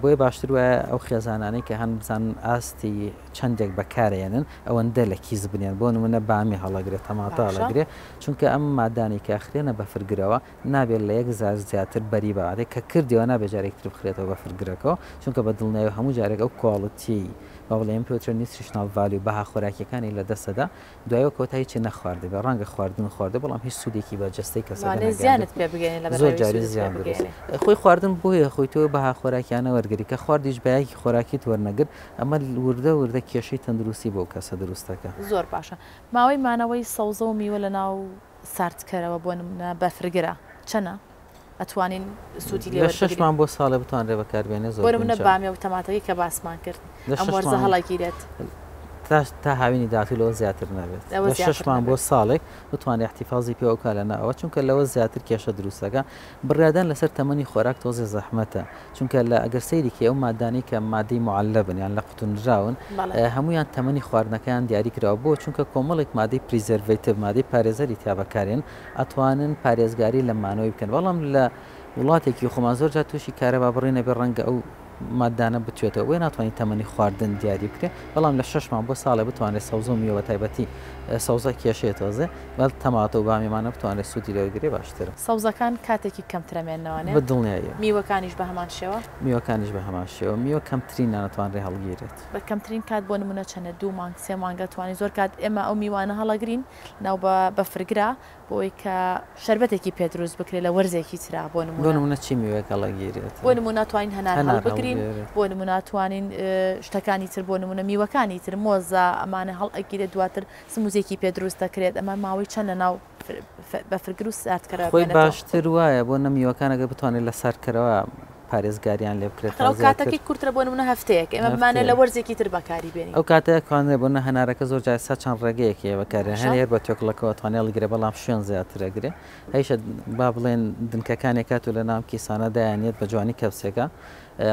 بۆیە باشتر وایە ئەو خێزانانەی کە هەن بزان ئاستی چەندێک بەکارێنن ئەوەندە لە کیس بنێن بۆ نمونە بامی هەڵەگرێت تەماتاڵەگرێ چونکە ئەم مادانەی کە ئەخرێنە بەفرگرەوە نابێت لە یەک جار زیاتر بەری بەراتێ کە کردیەوە نابێت جارێکی تر بخرێتەوە بەفرگرەکەوە چونکە بە دڵنیایەوە هەموو جارێک ئەو کواڵتیەی با بڵێین ئەم پێوترێ نیتریشناڵ ڤالیو بەها خۆراکیەکانی لە دەست دەدا دوای ئەو کەوتا هیچی نەخواردبێت ڕەنگە خواردن خواردبێت بەڵام هیچ سودێکی بە جەستەی کەسەکە نەگەیاندبێت زۆر جاری زیان دەگەیەنێت خۆی خواردن بۆیە خۆی تۆ بەها خۆراکیانە وەرگری کە خواردیش بایەکی خۆراکیت وەرنەگرت ئەمە وردە وردە کێشەی تەندروستی بۆ ئەو کەسە دروست دەکات. ماوەی مانەوەی سەوزە و میوە لەناو ساردکەرەوە بۆ نمونە بەفرگرە چەنە ئەتوانین سودی لێ وەربگرین؟ لە شەش مانگ بۆ ساڵێ بتوانرێ بەکاربێنێ زۆر بونجە. بۆ نمونە بامیە و تەماتەکەی کە باسمان کرد ئەم وەرزە هەڵەگیرێت؟ لە شەش مانگ تا هاوینی داهاتوو لەوە زیاتر نابێت لە شەش مانگ بۆ ساڵێک بتوانرێ احتفاظی پێوە بکا لەناوەوە چونکە لەوە زیاتر کێشە دروست ئەکا بڕیاردان لەسەر تەمەنی خۆراک تۆزێ زەحمەتە. چونکە لە ئەگەر سەیری کەی ئەو مادانەی کە مادەی معلبن یان لە قوتونراون هەموویان تەمەنی خواردنەکەیان دیاری کراوە بۆ چونکە کۆمەڵێک مادەی پریزەرڤەیتڤ مادەی پارێزەری تیا بەکارێن ئەتوانن پارێزگاری لە مانەوەی بکەن بەڵام لە وڵاتێکی خۆمان زۆر جار تووشی کارەبا بڕینە بێ ڕەنگە ئەو مادانە بچێتەوە بۆی ناتوانانی تەمەنی خواردن دیاری بکرێ بەڵام لە شش مام بۆ ساڵێ بتوانێت سەوزە و میوە بە تایبەتی سەوزە کێشێتۆزێ بەڵ تەماتە و بامیەمانە بتوانرێت سوودی لێوەرگرێت باشترە. سەوزەکان کاتێکی کەمترە مێننەوەێ. بەدڵنیایی. میوەکانیش بەهەمان شێوە؟ میوەکانیش بەهەمان شێوە، میوە کەمترین نانەتوانرێت هەڵگیرێت. بە کەمترین کات بۆ نمونە چەنە دوو مانگ سێ مانگە توانی زۆر کات ئێمە ئەو میوانە هەڵەگرین ناو بە بەفرگرا بۆی کە شەربەتێکی پێ دروست بکرێت لە وەرزێکی ترا بۆ نمونە. بۆ نمونە چی میوەیەک هەڵەگیرێت؟ بۆ نمونە توانین هەنار هەڵبگرین بۆ نمونە توانین شتەکانی تر بۆ نمونە میوەکانی تر مۆزە ئەمانە هەڵئەگیرێت دواتر سموزێکی پێ دروست دەکرێت ئەمە ماوەی چەند لەناو بەفرگر و ساردکەرەوە خۆی بمێنێتەوە. باشتر وایە بۆ نە میوەکان ئەگەر بتوانێت لە ساردکەرەوە پارێزگاریان لێ بکرێت ئەخر تا ئەو زیاتر کاتەکەی کورترە بۆ نمونە هەفتەیەک ئێمە بمانەوێت لە هەفتەیەک وەرزێکی تر بەکاری بێنین. ئەو کاتە ئەتوانرێت بۆ نە هەنارەکە زۆر جار ئێستا چەند ڕێگەیەک هەیە بەکارێن هەنێ باشە. هەر بە توێکڵەکەوە ئەتوانێ هەڵیگرێ بەڵام شوێن زیاتر ئەگرێ هەیشە با بڵێن دنکەکانێ کات و لە ناو کیسانە دایاننێت بە جوانی کەپسێکە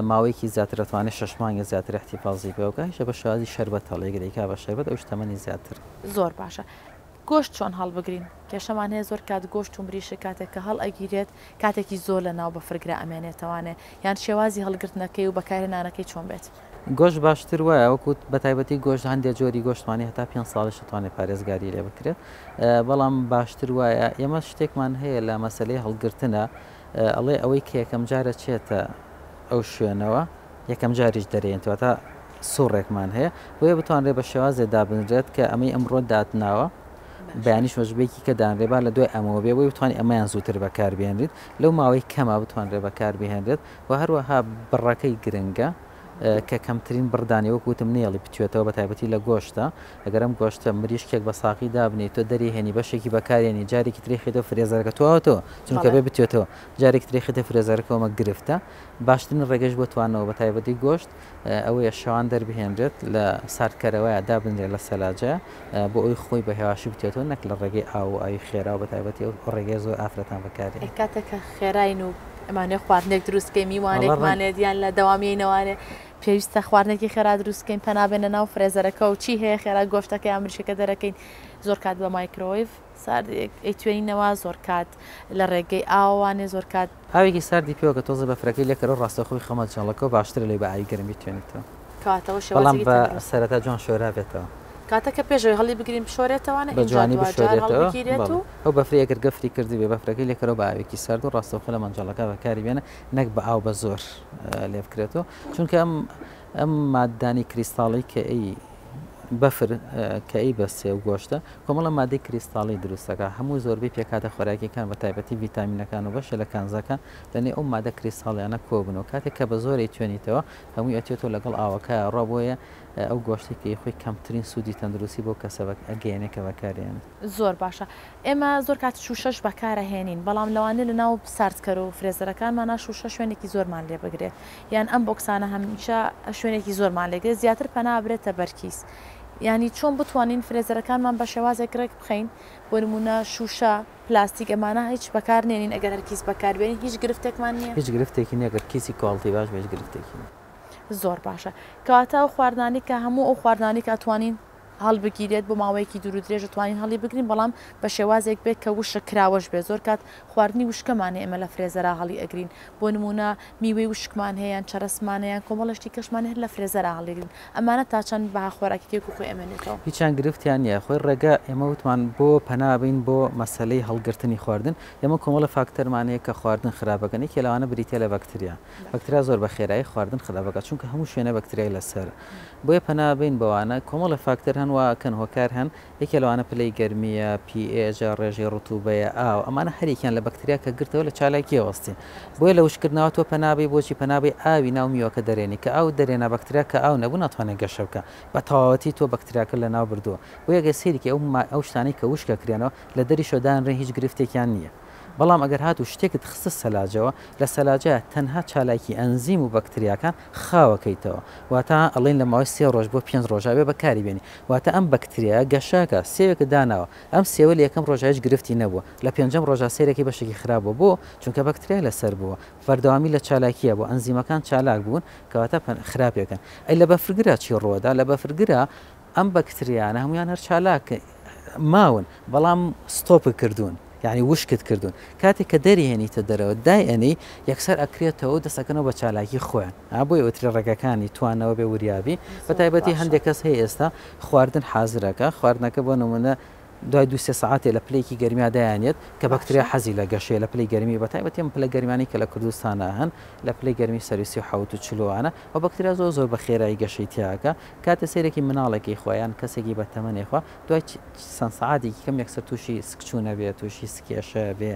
ماوەیەکی زیاتر ئەتوانێ شەش مانگێ زیاتر احتفاظی پێوە بکا هەمیشە بە شێوازی شەربەت هەڵێی گرێی کا بە شەربەت ئەویش تەمەنی زیاتر. زۆر باشە گۆشت چۆن هەڵبگرین کێشەمان هەیە زۆر کات گۆشت و مریشک کاتێک کە هەڵ ئەگیرێت کاتێکی زۆر لە ناو بەفرگرە ئەمێنێتەوانێ یان شێوازی هەڵگرتنەکەی و بەکارهێنانەکەی چۆن بێت. گۆشت باشتر وایە وەکو بە تایبەتی گۆشت هەندێ جۆری گۆشتمانی هەتا پێنج ساڵیش ئەتوانێ پارێزگاری لێ بکرێت بەڵام باشتر وایە ئێمە شتێکمان هەیە لە مەسەلەی هەڵگرتنە ئەڵێ ئەوەی کە یەکەمجارە چێتە ئەو شوێنەوە یەکەمجاریش دەرێنێت واتە سوڕێکمان هەیە بۆیە بتوانرێت بە شێوازێ دابنرێت کە ئەمەی ئەمڕۆ داتناوە بەیانیش مەژبێکی کە دانرێ با لە دوای ئەمەوە بێ بۆی بتوانانی ئەمەیان زووتر بەکاربێنریت لەو ماوەی کەما بتوانرێت بەکاربهێنرێت و هەروەها بڕەکەی گرنگە. کە کەمترین بڕ دانی وەک وتم نێڵی بتوێتەوە بەتایبەتی لە گۆشتە ئەگەر ئەم گۆشتە مریشکێک بە ساقی دابنێی تۆ دەری هێنی بەشێکی بەکارێنی جارێکی تری خیتە فرێزەرەکە تواوەتەوە چونکە بێ بتوێتەوە جارێکی تری خیتە فرێزەرەکەەوە مە گرفتە باشترین ڕێگەش بۆ توانەوە بەتایبەتی گۆشت ئەوەیە شەوان دەربهێنرێت لە ساردکەرەوەیە دابنرێت لە سەلاجە بۆ ئەوەی خۆی بە هێواشی بتوێتەوە نەک لە ڕێگەی ئاو و ئاوی خێرا و بە تایبەتی ئەو ڕێگەیە زۆر ئافرەتان بەکاری ئەی کاتێک کە خێراین و ئەمانێ خواردنێک دروستکەی میوانێکمانێت یان لە دەوامیی نەوانێ پێویستە خواردنێکی خێرا دروستکەین پەنابێنە ناو فرێزەرەکە و چی هەیە خێرا گۆشتەکە یان مریشکەکە دەرەکەین زۆر کات بە مایکرۆیف ساردێک ئەیتوێنینەوە زۆر کات لە ڕێگەی ئاوانێ زۆر کات ئاوێکی ساردی پێوەکە تۆزێ بەفرەکەی لێکەرەوە ڕاستەوخۆی خەمە جەڵەکەو باشترە لەوەی بە ئاوی گەرم بیتوێنیتەوە کاتەوە شێوازێکی بەڵام بە سەرەتا جوان شۆرابێتەوە. کاتەکە پێش ئەوەی هەڵی بگرین بشۆرێتەوانە بە ئینجا جوانی دواجار بشۆرێتەوە هەڵبگیرێت بەڵێ و ئەو بەفرەی ئەگەر گەفری کردبێ بەفرەکەی لێکەرەوە بە ئاوێکی سارد و ڕاستەوخۆ لە مەنجەڵەکە بەکاری بێنە نەک بە ئاو بە زۆر لێ بکرێتەوە چونکە ئەم ئەم ماددانەی کریستاڵی کە ی بەفر کە ئەیبەستێ و گۆشتە، کۆمەڵە مادەی کریستاڵی دروست دەکات، هەموو زۆربەی پێکهاتە خۆراکییەکان بە تایبەتی ڤیتامینەکان و بەشێ لە کانزاکان لەنێو ئەو مادە کریستاڵیانە کۆ بن و کاتێ کە بە زۆر ئەیتوێنیتەوە هەمووی ئەچێتەوە لەگەڵ ئاوەکەیا ڕا بۆیە ئەو گۆشتەی کە ئیخۆی کەمترین سوودی تەندروستی بۆ کەسەبەک ئەگەیەنێ کە بەکاریەنێ. زۆر باشە ئێمە زۆر کات شوشەش بەکارەهێنین بەڵام لەوانەیە لەناو ساردکەر و فرێزەرەکانمانا شوشە شوێنێکی زۆرمان لێ بگرێت یان ئەم بۆکسانە هەمیشە شوێنێکی زۆرمان لێگرێت زیاتر پەنا برێتە بەرکیس یانی چۆن بتوانین فرێزەرەکانمان بە شێوازێک ڕێک بخەین بۆ نمونە شوشە پلاستیک ئەمانە هیچ بەکار نێنین ئەگەر هەر کیس بەکاربێنین هیچ گرفتێکمان نییە هیچ گرفتێکی نییە گەر کیسی کواڵتی باش بێت هیچ گرفتێکی نییە. زۆر باشە کەواتە ئەو خواردنانەی کە هەموو ئەو خواردنانەی کە ئەتوانین هەڵبگیرێت بۆ ماوەیەکی دوور و درێژ دەتوانین هەڵی بگرین بەڵام بە شێوازێک بێت کە وشک کراوەش بێت زۆر کات خواردنی وشکەمان هەیە ئێمە لە فرێزەرا هەڵی ئەگرین بۆ نموونە میوەی وشکمان هەیە یان چەرەسمان هەیە یان کۆمەڵە شتی کەشمان هەر لە فرێزەرا هەڵی گرین ئەمانە تا چەند بەها خۆراکی تێکو خۆی ئەمێنێتەوە. هیچیان گرفتیان نییە خۆی ڕێگە ئێمە وتمان بۆ پەنا بەین بۆ مەسەلەی هەڵگرتنی خواردن ئێمە کۆمەڵە فاکتەرمان هەیە کە خواردن خراپ ئەکەن یەکێ لەوانە بریتیە لە بەکتریا بەکتریا زۆر بە خێرایی خواردن خراپەکات چونکە هەموو شوێنە بەکتریای لەسەر بۆیە پەنا بەین بەوانە کۆمەڵێ فاکتەر هەن وا کەن هۆکار هەن یەکێ لەوانە پلەی گەرمیە PH ە ڕێژەی ڕتوبەیە ئاو ئەمانە هەر یەکیان لە بەکتریا کە گرتەوە لە چالاکیە وەستی بۆیە لە وشک کردنەوە تۆ پەنا بەی بۆچی پەنا بەی ئاوی ناو میوەکە دەرێنی کە ئاوت دەرێنا بەکتریا کە ئاو نەبوو ناتوانێ گەشە بکا بە تەواوەتی تۆ بەکتریاکە لە ناو بردوە بۆیە گەر سەیری کەی ئەو شتانەی کە وشکە کرێنەوە لە دەریشەوە دانرێن هیچ گرفتێکیان نیە. بەڵام ئەگەر هاتوو شتێکت خستە سەلاجەوە لە سەلاجەیا تەنها چالاکی ئەنزیم و بەکتریاکان خاوە کەیتەوە واتا ئەڵێن لە ماوەی سێ ڕۆژ بۆ پێنج ڕۆژ ئەبێ بەکاری بێنی واتا ئەم بەکتریایە گەشەکە سێوێکت داناوە ئەم سێوە لە یەکەم ڕۆژا هیچ گرفتی نەبووە لە پێنجەم ڕۆژا سێرەکەی بەشێکی خراپ بووە بۆ چونکە بەکتریای لەسەر بووە بەردەوامی لە چالاکیە بۆ ئەنزیمەکان چالاک بوون کەواتە خراپێکن ئەی لە بەفرگرا چی ڕوەدا لە بەفرگرا ئەم بەکتریانە هەموویان هەر چالاک ماون بەڵام ستۆپت کردوون یعنی وشکت کردوون کاتێک کە دەری هێنیتە دەرەوە دای ئەنی یەکسەر ئەکرێتەوە دەسەکەنەوە بە چالاکی خۆیان ئابووی ئۆتری ڕێگەکانی توانەوە بێ وریابی بە تایبەتی هەندێک کەس هەیە ئێستا خواردن حازرەکە خواردنەکە بۆ نمونە دوای دو سێ سعاتێ لە پلەیەکی گەرمیا دایانێت کە بەکتریا حەزی لە گەشەیە لە پلەی گەرمی بە تایبەتی ئەم پلە گەرمیانەی کە لە کوردستانا هەن لە پلەی گەرمی سەروی سی و حەوت و چلوانە و بەکتریا زۆر زۆر بە خێرایی گەشەی تیاکە کاتێ سەیرێکی مناڵێکی خوا یان کەسێکی بە تەمەنێ خوا دوای چسەند سەعاتێکی کەم یەکسەر تووشی سکچوون ئەبێ تووشی سکێشە ئەبێ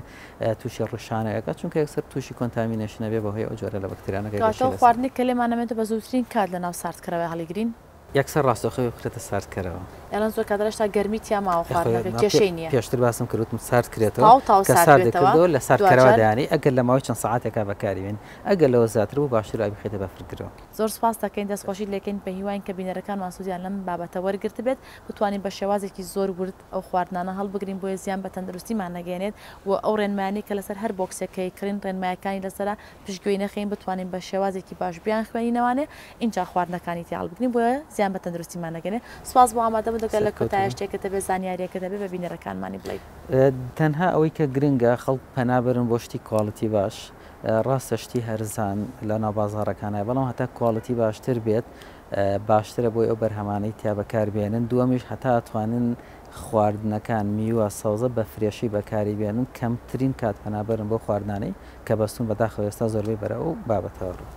تووشی ڕشانە ئەکا چونکە یەکسەر تووشی کۆنتامینەشن ئەبێ بەهۆی ئەو جۆرە لە بەکتریانەکەی بەشی لەسەر کەواتە ئەو خواردنەی کە لێمان نەمێنێتە بە زووترین کات لە ناو ساردکەرەوەی هەڵیگرین. یەکسەر ڕاستەوخۆ بخرێتە ساردکەرەوە. یانە زۆر کات هێشتا گەرمی تیا ماوە خواردنەکە کێشەی نییە. پێشتر باسم کرد وتم سارد کرێتەوە تاو تاو سارد کرێتەوە کە ساردی کردەوە لە ساردکەرەوە دانی ئەگەر لە ماوەی چەند سەعاتێکا بەکاری بێنی ئەگەر لەوە زیاتر بوو باشترە ئەبخەیتە بەفرگرەوە. زۆر سوپاست دەکەین، دەستخۆشیت لێکەین، بەهیواین کە بینەرەکانمان سوودیان لەم بابەتە وەرگرتبێت، بتوانین بە شێوازێکی زۆر ورد ئەو خواردنانە هەڵبگرین بۆیە زیان بە تەندروستیمان نەگەیەنێت و ئەو ڕێنمایانەی کە لەسەر هەر بۆکسێک کەی کڕین ڕێنمایەکانی لەسەرە پشت گوێی نەخەین بتوانین بە شێوازێکی باش بیان خوێنینەوانێ ئینجا خواردنەکانی تیا هەڵبگرین بۆیە زیان بە تەندروستیمان نەگەنێ سوپاس بۆ ئامادەبوون دەکە لە کۆتایە شتێکت هەبێ زانیاریەکت هەبێ بە بینەرەکانمانی بڵێی. تەنها ئەوەی کە گرنگە خەڵک پەنا بەرن بۆ شتی کواڵیتی باش. ڕاستە شتی هەرزان لە ناو بازاڕەکان هەیە بەڵام هەتا کواڵیتی باشتر بێت باشترە بۆی ئەو بەرهەمانەی تیا بەکار بێنن دووەمیش هەتا ئەتوانن خواردنەکان میوە سەوزە بە فرێشی بەکاری بێنن کەمترین کات پەنابەرن بۆ خواردنانەی کە بەستوون بەداخەوە ئێستا زۆربەی بەرەو ئەو بابەتەوە ڕوو